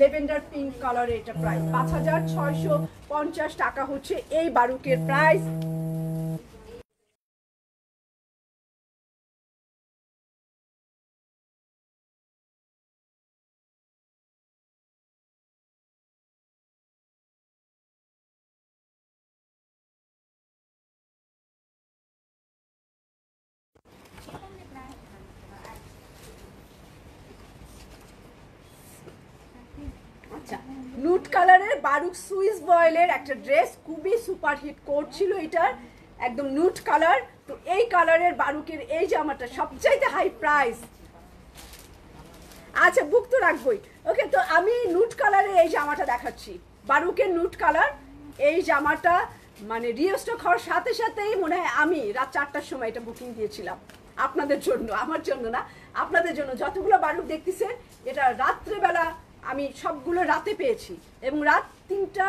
লেভেন্ডার পিঙ্ক কালারের এটা প্রাইস পাঁচ হাজার ছয়শো পঞ্চাশ টাকা হচ্ছে এই বারুকের প্রাইস আচ্ছা নুট বারুক সুইস বয়েলের একটা ড্রেস, খুবই সুপার হিট কোট ছিল এটার, একদম নুট কালার। তো এই কালারের বারুকের এই জামাটা সবচাইতে হাই প্রাইস আচ্ছা বুক তো রাখবোই। ওকে তো আমি নুট কালারের এই জামাটা দেখাচ্ছি। বারুকের নুট কালার, এই জামাটা মানে রিওস্টক হওয়ার সাথে সাথেই মনে হয় আমি রাত চারটার সময় এটা বুকিং দিয়েছিলাম। আপনাদের জন্য, আমার জন্য না, আপনাদের জন্য যতগুলো বারুক দেখতেছেন, এটা রাত্রেবেলা আমি সবগুলো রাতে পেয়েছি। এবং রাত তিনটা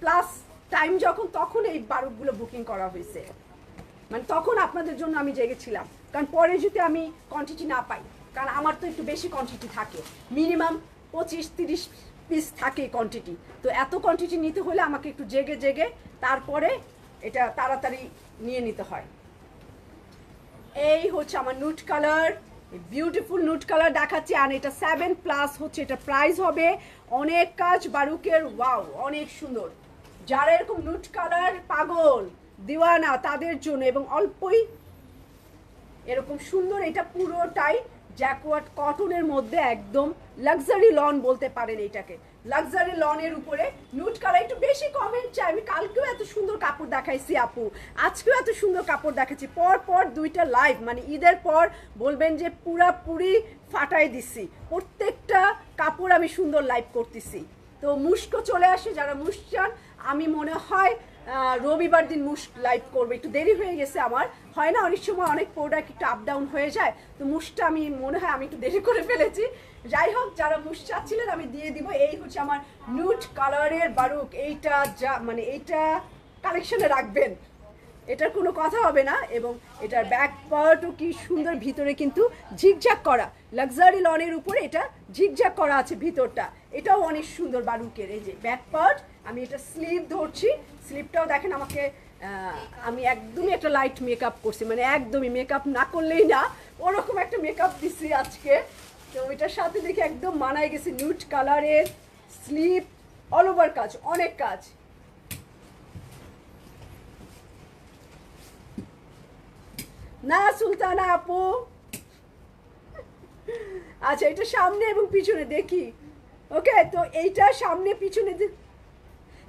প্লাস টাইম যখন, তখন এই বারুকগুলো বুকিং করা হয়েছে। মানে তখন আপনাদের জন্য আমি জেগেছিলাম। কারণ পরে যদি আমি কোয়ান্টিটি না পাই, কারণ আমার তো একটু বেশি কোয়ান্টিটি থাকে। মিনিমাম পঁচিশ, তিরিশ পিস থাকে কোয়ান্টিটি তো এত কোয়ান্টিটি নিতে হলে আমাকে একটু জেগে জেগে তারপরে এটা তাড়াতাড়ি নিয়ে নিতে হয়। এই হচ্ছে আমার nude colour beautiful nude colour দেখাচ্ছি আর এটা সেভেন প্লাস হচ্ছে, এটা প্রাইস হবে অনেক কাজ, বারুকের ওয়াও অনেক সুন্দর। যারা এরকম নুট কালার পাগল, দিওয়ানা, তাদের জন্য, এবং অল্পই এরকম সুন্দর, এটা পুরোটাই জ্যাকওয়ার্ড কটনের মধ্যে একদম লাক্সারি লন বলতে পারেন এটাকে লাক্সারি লনের উপরে। নুট কালার একটু বেশি কমেন্ট চাই। আমি কালকেও এত সুন্দর কাপড় দেখাইছি আপু। আজকেও এত সুন্দর কাপড় দেখাচ্ছি পর পর দুইটা লাইভ মানে ঈদের পর বলবেন যে পুরাপুরি ফাটাই দিছি। প্রত্যেকটা কাপড় আমি সুন্দর লাইভ করতেছি। তো মুস্কো চলে আসে, যারা মুস্ক চান, আমি মনে হয় রবিবার দিন মুস্ক লাইভ করবে। একটু দেরি হয়ে গেছে আমার। হয় না, অনেক সময় অনেক প্রোডাক্ট একটু আপ ডাউন হয়ে যায়। তো মুসটা আমি মনে হয়, আমি একটু দেরি করে ফেলেছি। যাই হোক যারা মুস চাচ্ছিলেন, আমি দিয়ে দিব। এই হচ্ছে আমার নুট কালারের বারুক। এইটা যা মানে এইটা কালেকশনে রাখবেন। এটার কোনো কথা হবে না এবং এটার ব্যাক পার্টও কি সুন্দর, ভিতরে কিন্তু ঝিকঝাক করা। লাক্সারি লনের উপরে এটা ঝিকঝাক করা আছে ভিতরটা। এটাও অনেক সুন্দর বারুকের। এই যে ব্যাক পার্ট আমি এটা স্লিভ ধরছি। স্লিভটাও দেখেন আমাকে আমি একদমই একটা লাইট মেকআপ করছি। মানে একদমই মেকআপ না করলেই না, ওরকম একটা মেকআপ দিছি আজকে। তো ওইটার সাথে দেখে একদম মানায় গেছে নিউট কালারের স্লিভ অল ওভার কাজ, অনেক কাজ। না সুলতানা আপু। আচ্ছা এটা সামনে এবং পিছনে, দেখি। ওকে, তো এইটা সামনে, পিছনে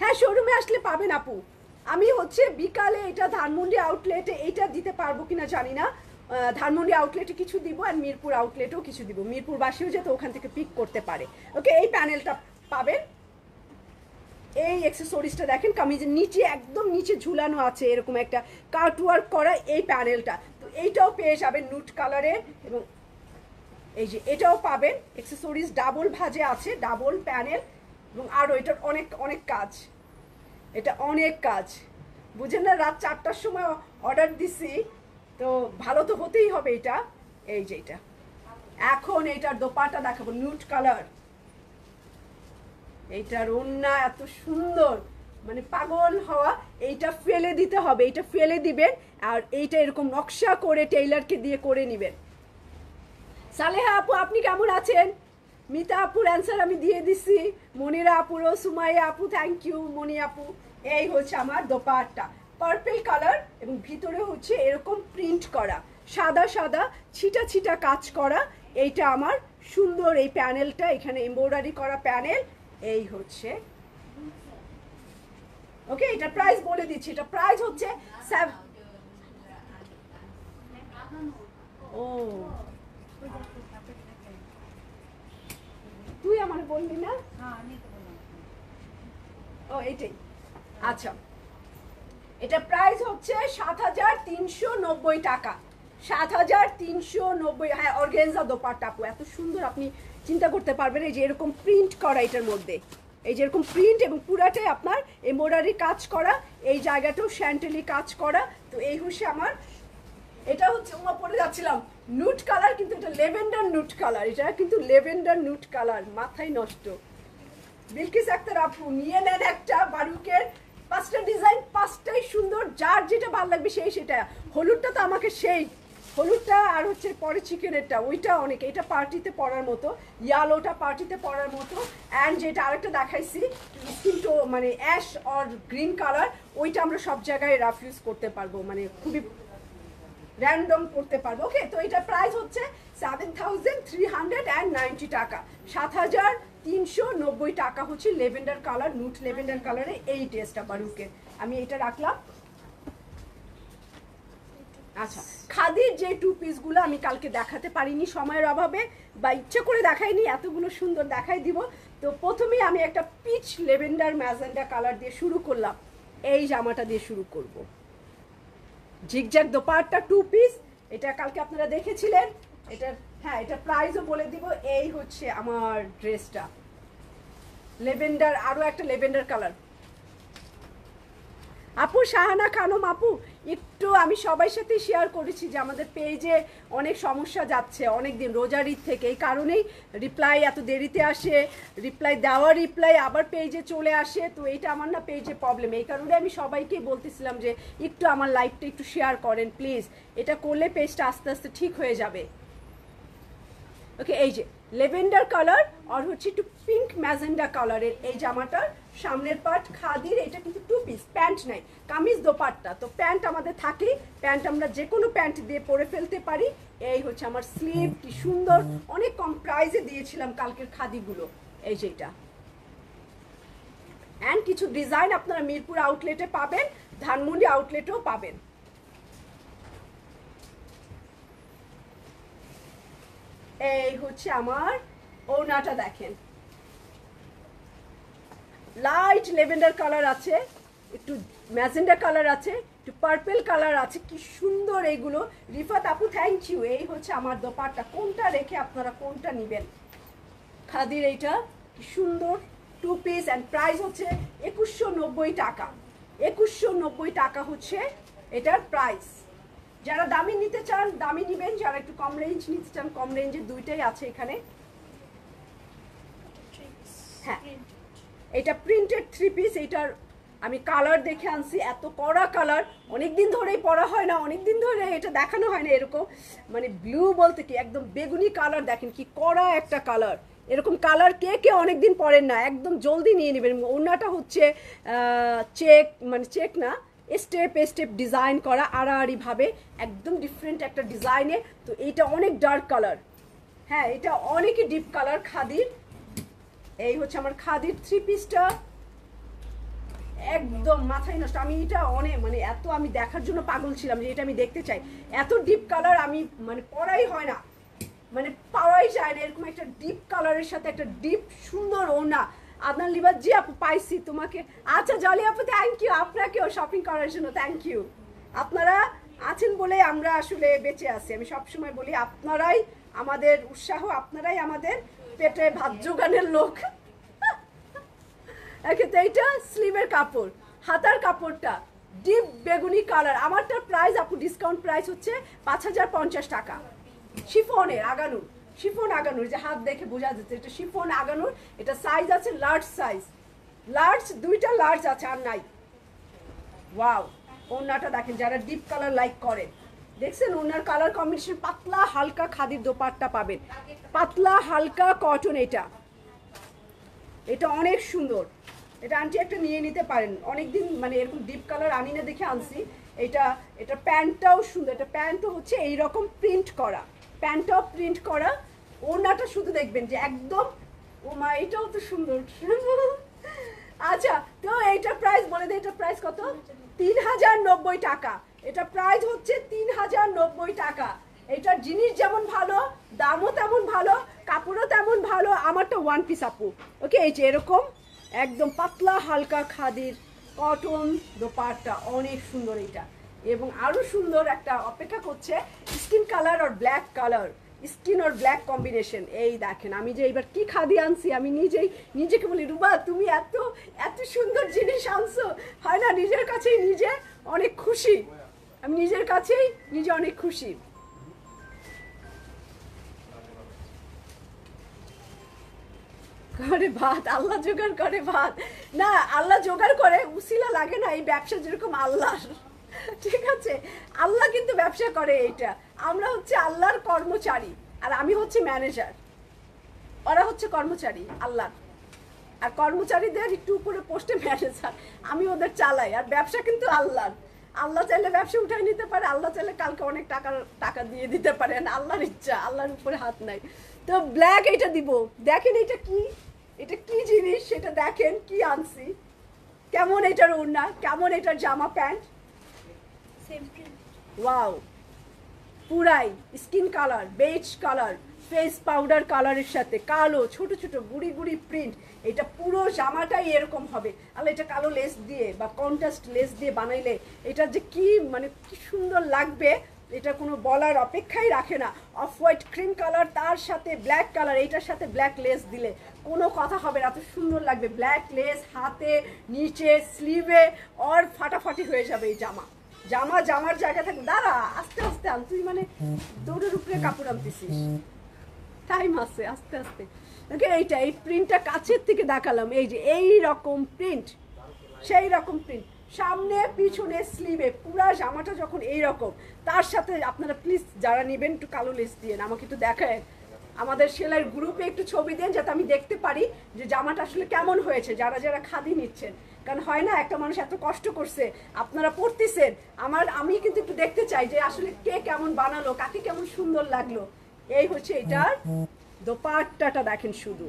হ্যাঁ শোরুমে আসলে পাবেন আপু। আমি হচ্ছে বিকালে এটা ধানমন্ডি আউটলেটে এইটা দিতে পারব কিনা জানি না। ধানমন্ডি আউটলেটে কিছু দিব আর মিরপুর আউটলেটেও কিছু দিব। মিরপুরবাসীও যাতে ওখান থেকে পিক করতে পারে। ওকে এই প্যানেলটা পাবেন। এই এক্সেসরিজটা দেখেন, কামিজের নিচে, একদম নিচে ঝুলানো আছে এরকম একটা কার্টওয়ার্ক করা এই প্যানেলটা তো এইটাও পেয়ে যাবেন নুট কালারের এবং এই যে এটাও পাবেন। এক্সেসরিজ ডাবল ভাজে আছে ডাবল প্যানেল এবং আরও এটার অনেক অনেক কাজ। এটা অনেক কাজ। বুঝেন না, রাত চারটার সময় অর্ডার দিছি। তো ভালো তো হতেই হবে এটা। এই যে এটা। এখন এইটার দোপাটা দেখাবো নিউট কালার এইটার ওন্না এত সুন্দর মানে পাগল হওয়া, এইটা ফেলে দিতে হবে, এইটা ফেলে দিবেন, আর এইটা এরকম নকশা করে টেইলারকে দিয়ে করে নেবেন। সালেহা আপু, আপনি কেমন আছেন? মিতা আপুর অ্যান্সার আমি দিয়ে দিছি, মনিরা আপুরও, সুমাইয়া আপু থ্যাংক ইউ মনি আপু। এই হচ্ছে আমার দোপাট্টা। পার্পল কালার এবং ভিতরে হচ্ছে এরকম প্রিন্ট করা। সাদা সাদা ছিটা ছিটা কাজ করা। এইটা আমার সুন্দর এই প্যানেলটা এখানে এমব্রয়ডারি করা প্যানেল। এই হচ্ছে। ওকে এটা প্রাইস বলে দিচ্ছি। এটা প্রাইস হচ্ছে ও। তুই আমার বললি না? ও এটাই আচ্ছা। এটা প্রাইস হচ্ছে সাত হাজার তিনশো নব্বই টাকা। সাত হাজার তিনশো নব্বই হ্যাঁ অর্গেনজা দোপাট্টা আপু, এত সুন্দর আপনি চিন্তা করতে পারবেন এই যে এরকম প্রিন্ট করা এটার মধ্যে। এই যে এরকম প্রিন্ট এবং পুরাটাই আপনার এমব্রয়ডারি কাজ করা, এই জায়গাটাও শ্যান্টেলি কাজ করা, তো এই হচ্ছে আমার, এটা হচ্ছে, উমা, পরে যাচ্ছিলাম নুট কালার কিন্তু এটা লেভেন্ডার নুট কালার এটা কিন্তু লেভেন্ডার নুট কালার মাথায় নষ্ট। বিলকিস আক্তার আপু, নিয়ে নেন একটা বারুকের পাঁচটা ডিজাইন, পাঁচটাই সুন্দর, যার যেটা ভালো লাগবে সেই সেটা। হলুদটা তো আমাকে সেই। হলুদটা আর হচ্ছে পরে চিকেনেরটা ওইটা অনেক। এটা পার্টিতে পরার মতো ইয়ালোটা পার্টিতে পরার মতো। অ্যান্ড যেটা আরেকটা দেখাইছি স্কিন টো মানে অ্যাশ অর গ্রিন কালার ওইটা আমরা সব জায়গায় রাফ ইউজ করতে পারব। মানে খুবই র্যান্ডম করতে পারব। ওকে তো এটা প্রাইস হচ্ছে seven thousand three hundred and ninety টাকা। সাত হাজার তিনশো নব্বই টাকা হচ্ছে লেভেন্ডার কালার, নুট লেভেন্ডার কালারে এই ড্রেসটা বারুকে। আমি এটা রাখলাম। আচ্ছা খাদির যে টু পিসগুলো আমি কালকে দেখাতে পারিনি সময়ের অভাবে, বা ইচ্ছে করে দেখাইনি, এতগুলো সুন্দর দেখাই দিব। তো প্রথমেই আমি একটা পিচ লেভেন্ডার ম্যাজেন্ডা কালার দিয়ে শুরু করলাম। এই জামাটা দিয়ে শুরু করব। ঝিকঝ্যাক দোপাট্টা টু পিস এটা কালকে আপনারা দেখেছিলেন। এটার হ্যাঁ এটা প্রাইসও বলে দিব, এই হচ্ছে আমার ড্রেসটা লেভেন্ডার আরও একটা লেভেন্ডার কালার আপু, শাহানা খানম আপু, একটু আমি সবার সাথে শেয়ার করেছি যে আমাদের পেজে অনেক সমস্যা যাচ্ছে, অনেক দিন রোজার ঈদ থেকে। এই কারণেই রিপ্লাই এত দেরিতে আসে রিপ্লাই দেওয়া রিপ্লাই আবার পেজে চলে আসে, তো এইটা আমার না পেজে প্রবলেম এই কারণে আমি সবাইকে বলতেছিলাম যে একটু আমার লাইফটা একটু শেয়ার করেন প্লিজ এটা করলে পেজটা আস্তে আস্তে ঠিক হয়ে যাবে। ওকে এই যে লেভেন্ডার কালার আর হচ্ছে একটু পিঙ্ক ম্যাজেন্ডা কালারের এই জামাটার সামনের পার্ট খাদির, এটা কিন্তু টু পিস প্যান্ট নাই, কামিজ দোপাট্টা। তো প্যান্ট আমাদের থাকেই প্যান্ট আমরা যে কোনো প্যান্ট দিয়ে পরে ফেলতে পারি। এই হচ্ছে আমার স্লিভ কি সুন্দর, অনেক কম প্রাইজে দিয়েছিলাম কালকের খাদিগুলো, এই যেটা অ্যান্ড কিছু ডিজাইন আপনারা মিরপুর আউটলেটে পাবেন, ধানমন্ডি আউটলেটেও পাবেন। এই হচ্ছে আমার ওড়নাটা দেখেন। লাইট লেভেন্ডার কালার আছে, একটু ম্যাজেন্ডা কালার আছে, একটু পার্পেল কালার আছে, কি সুন্দর এইগুলো রিফাত আপু থ্যাংক ইউ এই হচ্ছে আমার দোপারটা কোনটা রেখে আপনারা কোনটা নেবেন? খাদির এইটা, কি সুন্দর। টু পিস অ্যান্ড প্রাইস হচ্ছে একুশশো টাকা। একুশশো টাকা হচ্ছে এটার প্রাইস যারা দামি নিতে চান, দামি নেবেন, যারা একটু কম রেঞ্জ নিতে চান, কম রেঞ্জের দুইটাই আছে এখানে। হ্যাঁ এটা প্রিন্টেড থ্রি পিস এটার আমি কালার দেখে আনছি, এত কড়া কালার অনেক দিন ধরেই পরা হয় না অনেক দিন ধরে এটা দেখানো হয় না এরকম। মানে ব্লু বলতে কি, একদম বেগুনি কালার দেখেন, কি কড়া একটা কালার এরকম কালার কে কে অনেকদিন পরেন না, একদম জলদি নিয়ে নেবেন। ওনাটা হচ্ছে চেক মানে চেক না স্টেপ স্টেপ ডিজাইন করা আড়াআড়িভাবে একদম ডিফারেন্ট একটা ডিজাইনে তো এইটা অনেক ডার্ক কালার হ্যাঁ এটা অনেকই ডিপ কালার খাদির। এই হচ্ছে আমার খাদির থ্রি পিসটা একদম মাথায় নষ্ট। আমি এটা অনেক মানে এত আমি দেখার জন্য পাগল ছিলাম যে এটা আমি দেখতে চাই। এত ডিপ কালার আমি মানে পরাই হয় না। মানে পাওয়াই যায় না। এরকম একটা ডিপ কালারের সাথে একটা ডিপ সুন্দর ওনা আদনান লিবাস জি আপু পাইছি, তোমাকে আচ্ছা জলি আপু থ্যাংক ইউ আপনাকেও শপিং করার জন্য থ্যাংক ইউ আপনারা আছেন বলে আমরা আসলে বেঁচে আছি। আমি সবসময় বলি, আপনারাই আমাদের উৎসাহ, আপনারাই আমাদের পেটে ভাত জোগানের লোক। এক্ষেত্রে এইটা স্লিমের কাপড়, হাতার কাপড়টা ডিপ বেগুনি কালার আমারটার প্রাইস আপু ডিসকাউন্ট প্রাইস হচ্ছে পাঁচ হাজার পঞ্চাশ টাকা। শিফনের, আগানুর। শিফন আগানুর, যে হাত দেখে বোঝা যাচ্ছে এটা শিফন আগানুর, এটা সাইজ আছে লার্জ সাইজ লার্জ দুইটা লার্জ আছে আর নাই। ওয়াও ওড়নাটা দেখেন, যারা ডিপ কালার লাইক করেন দেখছেন ওনার কালার কম্বিনেশন পাতলা, হালকা খাদির দোপাট্টা পাবেন। পাতলা, হালকা কটন এটা। এটা অনেক সুন্দর। এটা আন্টি একটা নিয়ে নিতে পারেন। অনেকদিন মানে এরকম ডিপ কালার আনি না দেখে আনছি। এটা এটা প্যান্টটাও সুন্দর। এটা প্যান্টও হচ্ছে এই রকম প্রিন্ট করা। প্যান্টটাও প্রিন্ট করা। ওড়নাটা শুধু দেখবেন যে একদম, ও মা, এটাও তো সুন্দর। আচ্ছা তো এইটার প্রাইস বলে দে এটার প্রাইস কত? তিন হাজার নব্বই টাকা। এটা প্রাইস হচ্ছে তিন হাজার নব্বই টাকা। এটার জিনিস যেমন ভালো, দামও তেমন ভালো, কাপড়ও তেমন ভালো, আমারটা ওয়ান পিস আপু। ওকে, এই যে এরকম, একদম পাতলা, হালকা খাদির কটন দোপাট্টা, অনেক সুন্দর এটা এবং আরও সুন্দর একটা অপেক্ষা করছে স্কিন কালার আর ব্ল্যাক কালার স্কিন আর ব্ল্যাক কম্বিনেশন। এই দেখেন, আমি যে এবার কি খাদি আনছি, আমি নিজেই, নিজেকে বলি, রুবা, তুমি এত এত সুন্দর জিনিস আনছো। হয় না, নিজের কাছেই নিজে অনেক খুশি। আমি নিজের কাছেই নিজে অনেক খুশি। করে ভাত, আল্লাহ জোগাড় করে ভাত। না, আল্লাহ জোগাড় করে, উসিলা লাগে না এই ব্যবসা যেরকম আল্লাহ ঠিক আছে? আল্লাহ কিন্তু ব্যবসা করে এইটা। আমরা হচ্ছে আল্লাহর কর্মচারী, আর আমি হচ্ছে ম্যানেজার ওরা হচ্ছে কর্মচারী আল্লাহ আর কর্মচারীদের একটু উপরে পোস্টে ম্যানেজার আমি ওদের চালাই, আর ব্যবসা কিন্তু আল্লাহর। আল্লাহ চাইলে ব্যবসা উঠাই নিতে পারে, আল্লাহ চাইলে কালকে অনেক টাকা টাকা দিয়ে দিতে পারেন আল্লাহর ইচ্ছা, আল্লাহর উপরে হাত নাই। তো ব্ল্যাক এটা দিব। দেখেন এটা কি? এটা কি জিনিস? সেটা দেখেন, কি আনছি? কেমন এটার ওড়না, কেমন এটার জামা প্যান্ট? ওয়াও পুরাই skin colour beige colour face powder কালারের সাথে, কালো, ছোট ছোট, গুড়ি গুড়ি প্রিন্ট এটা পুরো জামাটাই এরকম হবে। আর এটা কালো লেস দিয়ে বা কন্ট্রাস্ট লেস দিয়ে বানাইলে এটা যে কি মানে কি সুন্দর লাগবে, এটা কোনো বলার অপেক্ষাই রাখে না। অফ হোয়াইট ক্রিম কালার তার সাথে ব্ল্যাক কালার এইটার সাথে ব্ল্যাক লেস দিলে কোনো কথা হবে না। এত সুন্দর লাগবে। ব্ল্যাক লেস হাতে, নিচে স্লিভে অর ফাটাফাটি হয়ে যাবে এই জামা। জামা জামার জায়গা থাকবে। দাঁড়া, আস্তে আস্তে আন। তুই মানে দৌড়ের উপরে কাপড় আনতেছিস। টাইম আছে, আস্তে আস্তে। ওকে, এইটা, এই প্রিন্টটা কাছের থেকে দেখালাম। এই যে, এই রকম প্রিন্ট সেই রকম প্রিন্ট সামনে, পিছনে স্লিভে পুরা জামাটা যখন এই রকম, তার সাথে আপনারা প্লিজ যারা নেবেন একটু কালো লেস দিয়ে আমাকে একটু দেখায় আমাদের সেলাইয়ের গ্রুপে একটু ছবি দেন, যাতে আমি দেখতে পারি যে জামাটা আসলে কেমন হয়েছে, যারা যারা খাদি নিচ্ছেন। কারণ হয় না, একটা মানুষ এত কষ্ট করছে, আপনারা পড়তেছেন, আমার, আমি কিন্তু একটু দেখতে চাই যে আসলে কে কেমন বানালো, কাকে কেমন সুন্দর লাগল। এই হচ্ছে এটার দোপাট্টাটা দেখেন শুধু।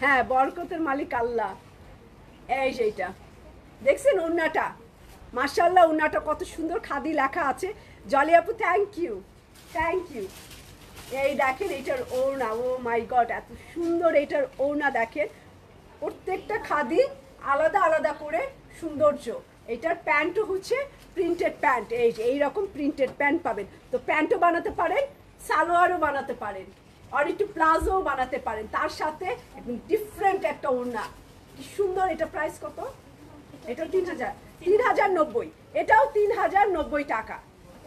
হ্যাঁ বরকতের মালিক আল্লাহ। এই যে এটা। দেখছেন উন্নাটা? মার্শাল্লাহ উন্নাটা কত সুন্দর খাদি লেখা আছে। জলি আপু থ্যাংক ইউ থ্যাংক ইউ এই দেখেন এটার ওড়না ও মাই গড এত সুন্দর এটার ওড়না দেখেন। প্রত্যেকটা খাদি আলাদা আলাদা করে সৌন্দর্য। এটার প্যান্টও হচ্ছে প্রিন্টেড প্যান্ট এই যে এইরকম প্রিন্টেড প্যান্ট পাবেন। তো প্যান্টও বানাতে পারেন সালোয়ারও বানাতে পারেন আর একটু প্লাজোও বানাতে পারেন। তার সাথে একদম ডিফারেন্ট একটা ওড়না। কি সুন্দর এটা প্রাইস কত? এটা তিন হাজার তিন হাজার নব্বই। এটাও তিন হাজার নব্বই টাকা।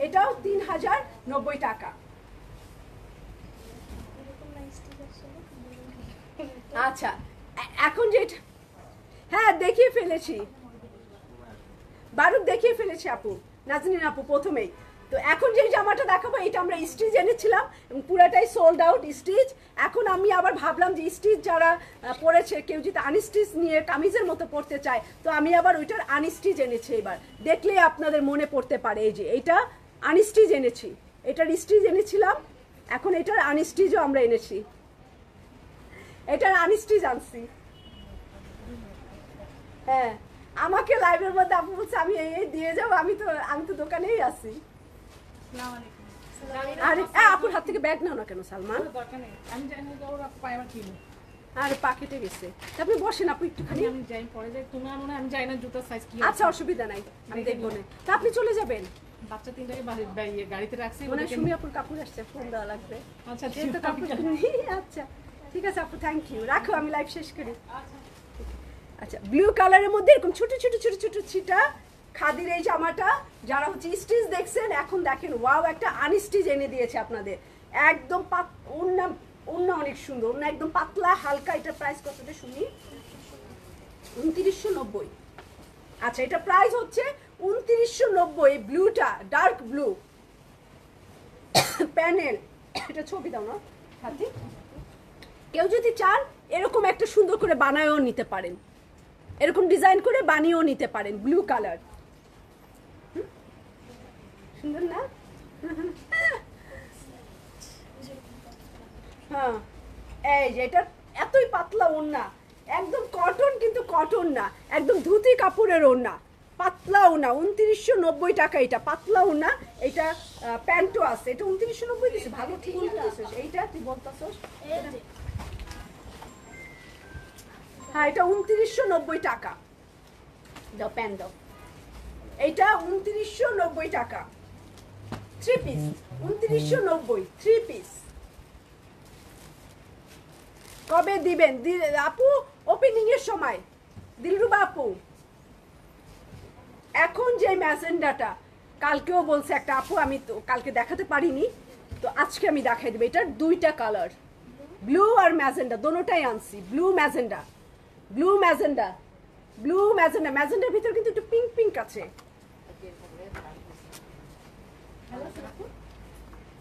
এটাও তিন হাজার নব্বই টাকা। আচ্ছা এখন যেটা হ্যাঁ দেখিয়ে ফেলেছি। বারুদ দেখিয়ে ফেলেছি, আপু। নাজনীন আপু, প্রথমেই। তো এখন যে জামাটা দেখাবো এটা আমরা স্টিচ এনেছিলাম এবং পুরাটাই সোল্ড আউট স্টিচ এখন আমি আবার ভাবলাম যে স্টিচ যারা পরেছে, কেউ যদি আনস্টিচ নিয়ে কামিজের মতো পরতে চায়, তো আমি আবার ওইটার আনস্টিচ এনেছি এবার। দেখলে আপনাদের মনে পড়তে পারে এই যে এটা আনস্টিচ এনেছি। এটার স্টিচ এনেছিলাম, এখন এটার আনস্টিচও আমরা এনেছি। এটার আনস্টিচ আনছি হ্যাঁ আমাকে লাইভের মধ্যে আপু বলছে আমি এই দিয়ে যাব আমি তো আমি তো দোকানেই আছি। আরে আপুর হাত থেকে ব্যাগ নাও না কেন সালমান? আরে পাকেটে গেছে। আপনি বসেন আপু একটুখানি। আমি যাই পরে যাই। তোমার মনে আমি জানি না জুতার সাইজ কি আচ্ছা অসুবিধা নাই। আমি দেখব না। তা আপনি চলে যাবেন। বাচ্চা তিনটাকে গাড়িতে রাখছি মনে সুমি আপুর কাপড় আসছে ফোন দেওয়া লাগবে। আচ্ছা আচ্ছা। ঠিক আছে আপু থ্যাংক ইউ রাখো আমি লাইভ শেষ করি। আচ্ছা। ব্লু কালারের মধ্যে এরকম ছোট ছোট ছোট ছোট ছিটা খাদির এই জামাটা যারা হচ্ছে স্টিচ দেখছেন এখন দেখেন ওয়াও একটা আনস্টিচ এনে দিয়েছে আপনাদের। একদম পাত অন্য অন্য অনেক সুন্দর অন্য একদম পাতলা হালকা এটা প্রাইস কতটা শুনি? উনত্রিশশো নব্বই। আচ্ছা এটা প্রাইস হচ্ছে উনত্রিশশো নব্বই ব্লুটা ডার্ক ব্লু প্যানেল এটা ছবি দাও না হাতি। কেউ যদি চান, এরকম একটা সুন্দর করে বানায়ও নিতে পারেন। এরকম ডিজাইন করে বানিয়েও নিতে পারেন ব্লু কালার সুন্দর না? হ্যাঁ এই যে এটা এতই পাতলা ওড়না। একদম কটন কিন্তু কটন না, একদম ধুতি কাপড়ের ওড়না। পাতলা ওড়না, উনত্রিশশো নব্বই টাকা এটা, পাতলা ওড়না। এটা প্যান্টও আছে। এটা উনত্রিশশো নব্বই দিছে, ভালো, ঠিক এইটা তুই বলতেছিস? হ্যাঁ এটা উনত্রিশশো নব্বই টাকা। দাও, প্যান দাও। এইটা উনত্রিশশো নব্বই টাকা। থ্রি পিস উনত্রিশশো নব্বই থ্রি পিস কবে দিবেন? আপু ওপেনিং এর সময়। দিলরুবা আপু এখন যে ম্যাজেন্ডাটা কালকেও বলছে একটা আপু, আমি তো কালকে দেখাতে পারিনি। তো আজকে আমি দেখাই দেবো, এটার দুইটা কালার ব্লু আর ম্যাজেন্ডা, দোনোটাই আনছি blue magenta. Blue magenta blue magenta ম্যাজেন্ডার ভিতরে কিন্তু একটু পিঙ্ক পিঙ্ক আছে।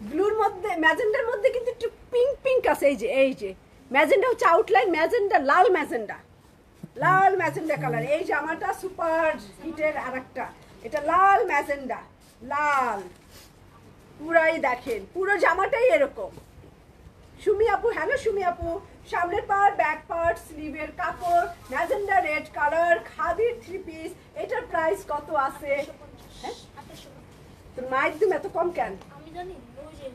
ব্লুর মধ্যে ম্যাজেন্ডার মধ্যে কিন্তু একটু পিঙ্ক পিঙ্ক আছে। এই যে এই যে। ম্যাজেন্ডা হচ্ছে আউটলাইন ম্যাজেন্ডা লাল ম্যাজেন্ডা লাল ম্যাজেন্ডা কালার এই জামাটা সুপার হিটের আর একটা এটা লাল ম্যাজেন্ডা লাল। পুরাই দেখেন। পুরো জামাটাই এরকম। সুমি আপু, হ্যালো সুমি আপু। সামনের পার্ট ব্যাক পার্ট স্লিভের কাপড় ম্যাজেন্ডা রেড কালার খাদির থ্রি পিস এটার প্রাইস কত আছে? হ্যাঁ? তোর মায়ের দিম এত কম কেন? আমি জানি ওই যে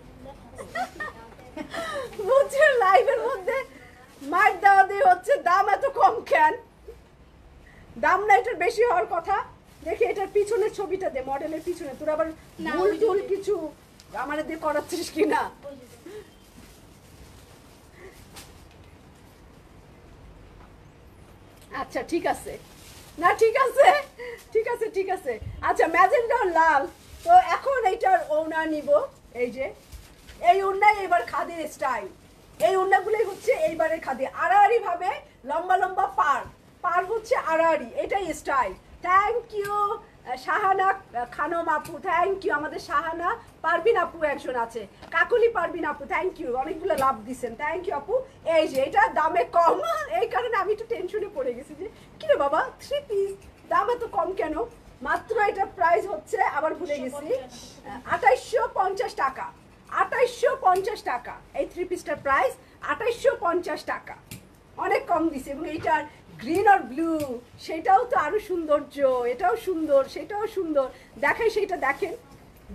বুঝছে লাইভের মধ্যে মার দেওয়া দিয়ে হচ্ছে দাম এত কম কেন? দাম না এটার বেশি হওয়ার কথা? দেখি এটার পিছনের ছবিটা দে মডেলের পিছনে। তোর আবার ভুল টুল কিছু আমাদের দিয়ে করাচ্ছিস কিনা? আচ্ছা ঠিক আছে। না, ঠিক আছে? ঠিক আছে ঠিক আছে। আচ্ছা ম্যাজেন্ডার লাল। তো এখন এইটার ওনা নিব। এই যে, এই ওনাই এবার খাদের স্টাইল এই ওনাগুলোই হচ্ছে এইবারের খাদে আড়াআড়ি ভাবে লম্বা লম্বা পার। পার হচ্ছে আড়াআড়ি। এটাই style thank you Shahana Khanam আপু থ্যাংক ইউ আমাদের শাহানা পারবিন আপু একজন আছে। কাকুলি পারবিন আপু থ্যাংক ইউ অনেকগুলো লাভ দিচ্ছেন থ্যাংক ইউ আপু। এই যে এটা দামে কম। এই কারণে আমি একটু টেনশনে পড়ে গেছি যে কিরে বাবা থ্রি পিস দাম এত কম কেন? মাত্র এটা প্রাইস হচ্ছে আবার ভুলে গেছি। আঠাইশশো পঞ্চাশ টাকা। আঠাইশশো পঞ্চাশ টাকা। এই থ্রি পিসটার প্রাইস আঠাইশশো পঞ্চাশ টাকা। অনেক কম দিছে এবং এইটার গ্রিন আর ব্লু সেটাও তো আরও সৌন্দর্য, এটাও সুন্দর, সেটাও সুন্দর। দেখাই সেটা দেখেন।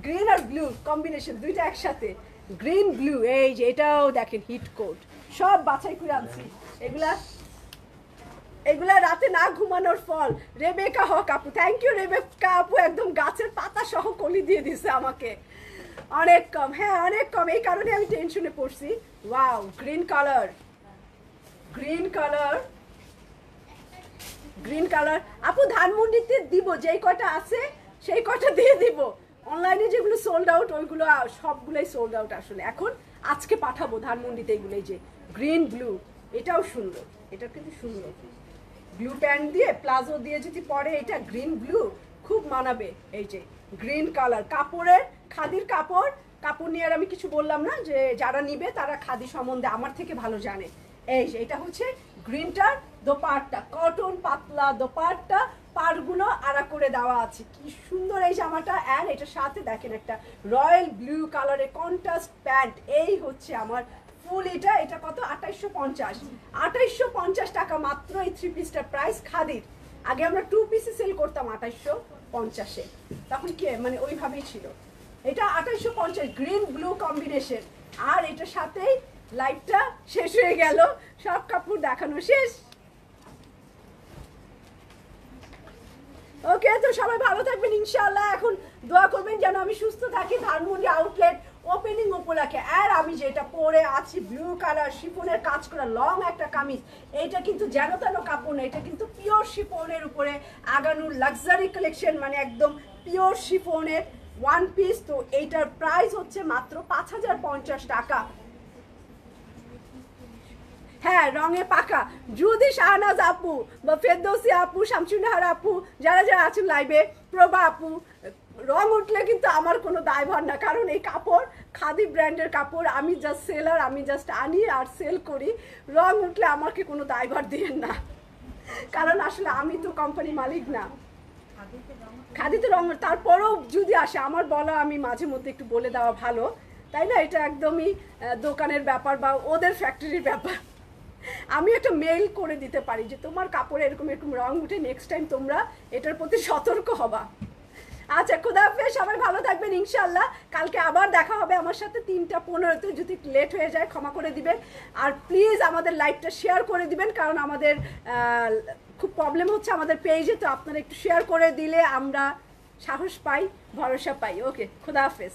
গ্রিন আর ব্লু কম্বিনেশন দুইটা একসাথে। গ্রিন ব্লু এই যে এটাও দেখেন হিট কোট সব বাছাই করে আনছি। এগুলা এগুলা রাতে না ঘুমানোর ফল। রেবেকা হক আপু থ্যাংক ইউ রেবেকা আপু, একদম গাছের পাতা সহ কলি দিয়ে দিছে আমাকে। অনেক কম হ্যাঁ অনেক কম। এই কারণে আমি টেনশনে পড়ছি। Wow green colour green colour green colour আপু, ধানমন্ডিতে দিব, যেই কটা আছে, সেই কটা দিয়ে দিব। অনলাইনে যেগুলো সোল্ড আউট ওইগুলো সবগুলোই সোল্ড আউট আসলে। এখন আজকে পাঠাবো ধানমন্ডিতে এগুলো, এই যে গ্রিন ব্লু এটাও সুন্দর। এটা কিন্তু সুন্দর। ব্লু প্যান্ট দিয়ে প্লাজো দিয়ে যদি পরে এটা গ্রিন ব্লু খুব মানাবে। এই যে গ্রিন কালার কাপড়ের, খাদির কাপড়। কাপড় নিয়ে আর আমি কিছু বললাম না, যে যারা নিবে তারা খাদি সম্বন্ধে আমার থেকে ভালো জানে। এই যে, এটা হচ্ছে গ্রিনটার দোপাট্টা, কটন পাতলা দোপাট্টা, পাড়গুলো আড়া করে দেওয়া আছে। কি সুন্দর এই জামাটা। অ্যান্ড এটার সাথে দেখেন একটা রয়্যাল ব্লু কালারের কন্ট্রাস্ট প্যান্ট। এই হচ্ছে আমার ফুল এটা। এটা কত? আঠাইশশো পঞ্চাশ। আঠাইশশো পঞ্চাশ টাকা মাত্র এই থ্রি পিসটার প্রাইস খাদির। আগে আমরা টু পিসে সেল করতাম আঠাইশশো পঞ্চাশে। তখন কি মানে ওইভাবেই ছিল। এটা আঠাইশশো পঞ্চাশ গ্রিন ব্লু কম্বিনেশন আর এটার সাথেই লাইটটা শেষ হয়ে গেল। সব কাপড় দেখানো শেষ। ওকে, তো সবাই ভালো থাকবেন, ইনশাআল্লাহ। এখন দোয়া করবেন যেন আমি সুস্থ থাকি, ধানমন্ডি আউটলেট ওপেনিং উপলক্ষে। আর আমি যেটা পরে আছি ব্লু কালার শিফনের কাজ করা লং একটা কামিজ। এইটা কিন্তু যেন তেন কাপড় না, এটা কিন্তু পিওর শিফনের উপরে আগানুর লাক্সারি কালেকশন মানে একদম পিওর শিফনের ওয়ান পিস তো এইটার প্রাইস হচ্ছে মাত্র পাঁচ হাজার পঞ্চাশ টাকা। হ্যাঁ রঙে পাকা। যদি শাহনাজ আপু, বা ফেরদৌসি আপু শামসুনাহার আপু, যারা যারা আছেন লাইভে প্রভা আপু, রং উঠলে কিন্তু আমার কোনো দায়ভার না। কারণ এই কাপড়, খাদি ব্র্যান্ডের কাপড়, আমি জাস্ট সেলার আমি জাস্ট আনি আর সেল করি। রং উঠলে আমাকে কোনো দায়ভার দিয়েন না। কারণ আসলে আমি তো কোম্পানি মালিক না। খাদিতে রং তারপরেও যদি আসে, আমার বলা আমি মাঝে মধ্যে একটু বলে দেওয়া ভালো। তাই না? এটা একদমই দোকানের ব্যাপার বা ওদের ফ্যাক্টরির ব্যাপার। আমি একটা মেইল করে দিতে পারি যে তোমার কাপড়ে এরকম এরকম রং উঠে নেক্সট টাইম তোমরা এটার প্রতি সতর্ক হবা। আচ্ছা খুদাহাফেজ সবাই ভালো থাকবেন ইনশাল্লাহ কালকে আবার দেখা হবে আমার সাথে তিনটা পনেরোতে, যদি লেট হয়ে যায় ক্ষমা করে দিবেন। আর প্লিজ আমাদের লাইভটা শেয়ার করে দিবেন, কারণ আমাদের খুব প্রবলেম হচ্ছে আমাদের পেজে তো আপনারা একটু শেয়ার করে দিলে আমরা সাহস পাই, ভরসা পাই। ওকে খুদাহাফেজ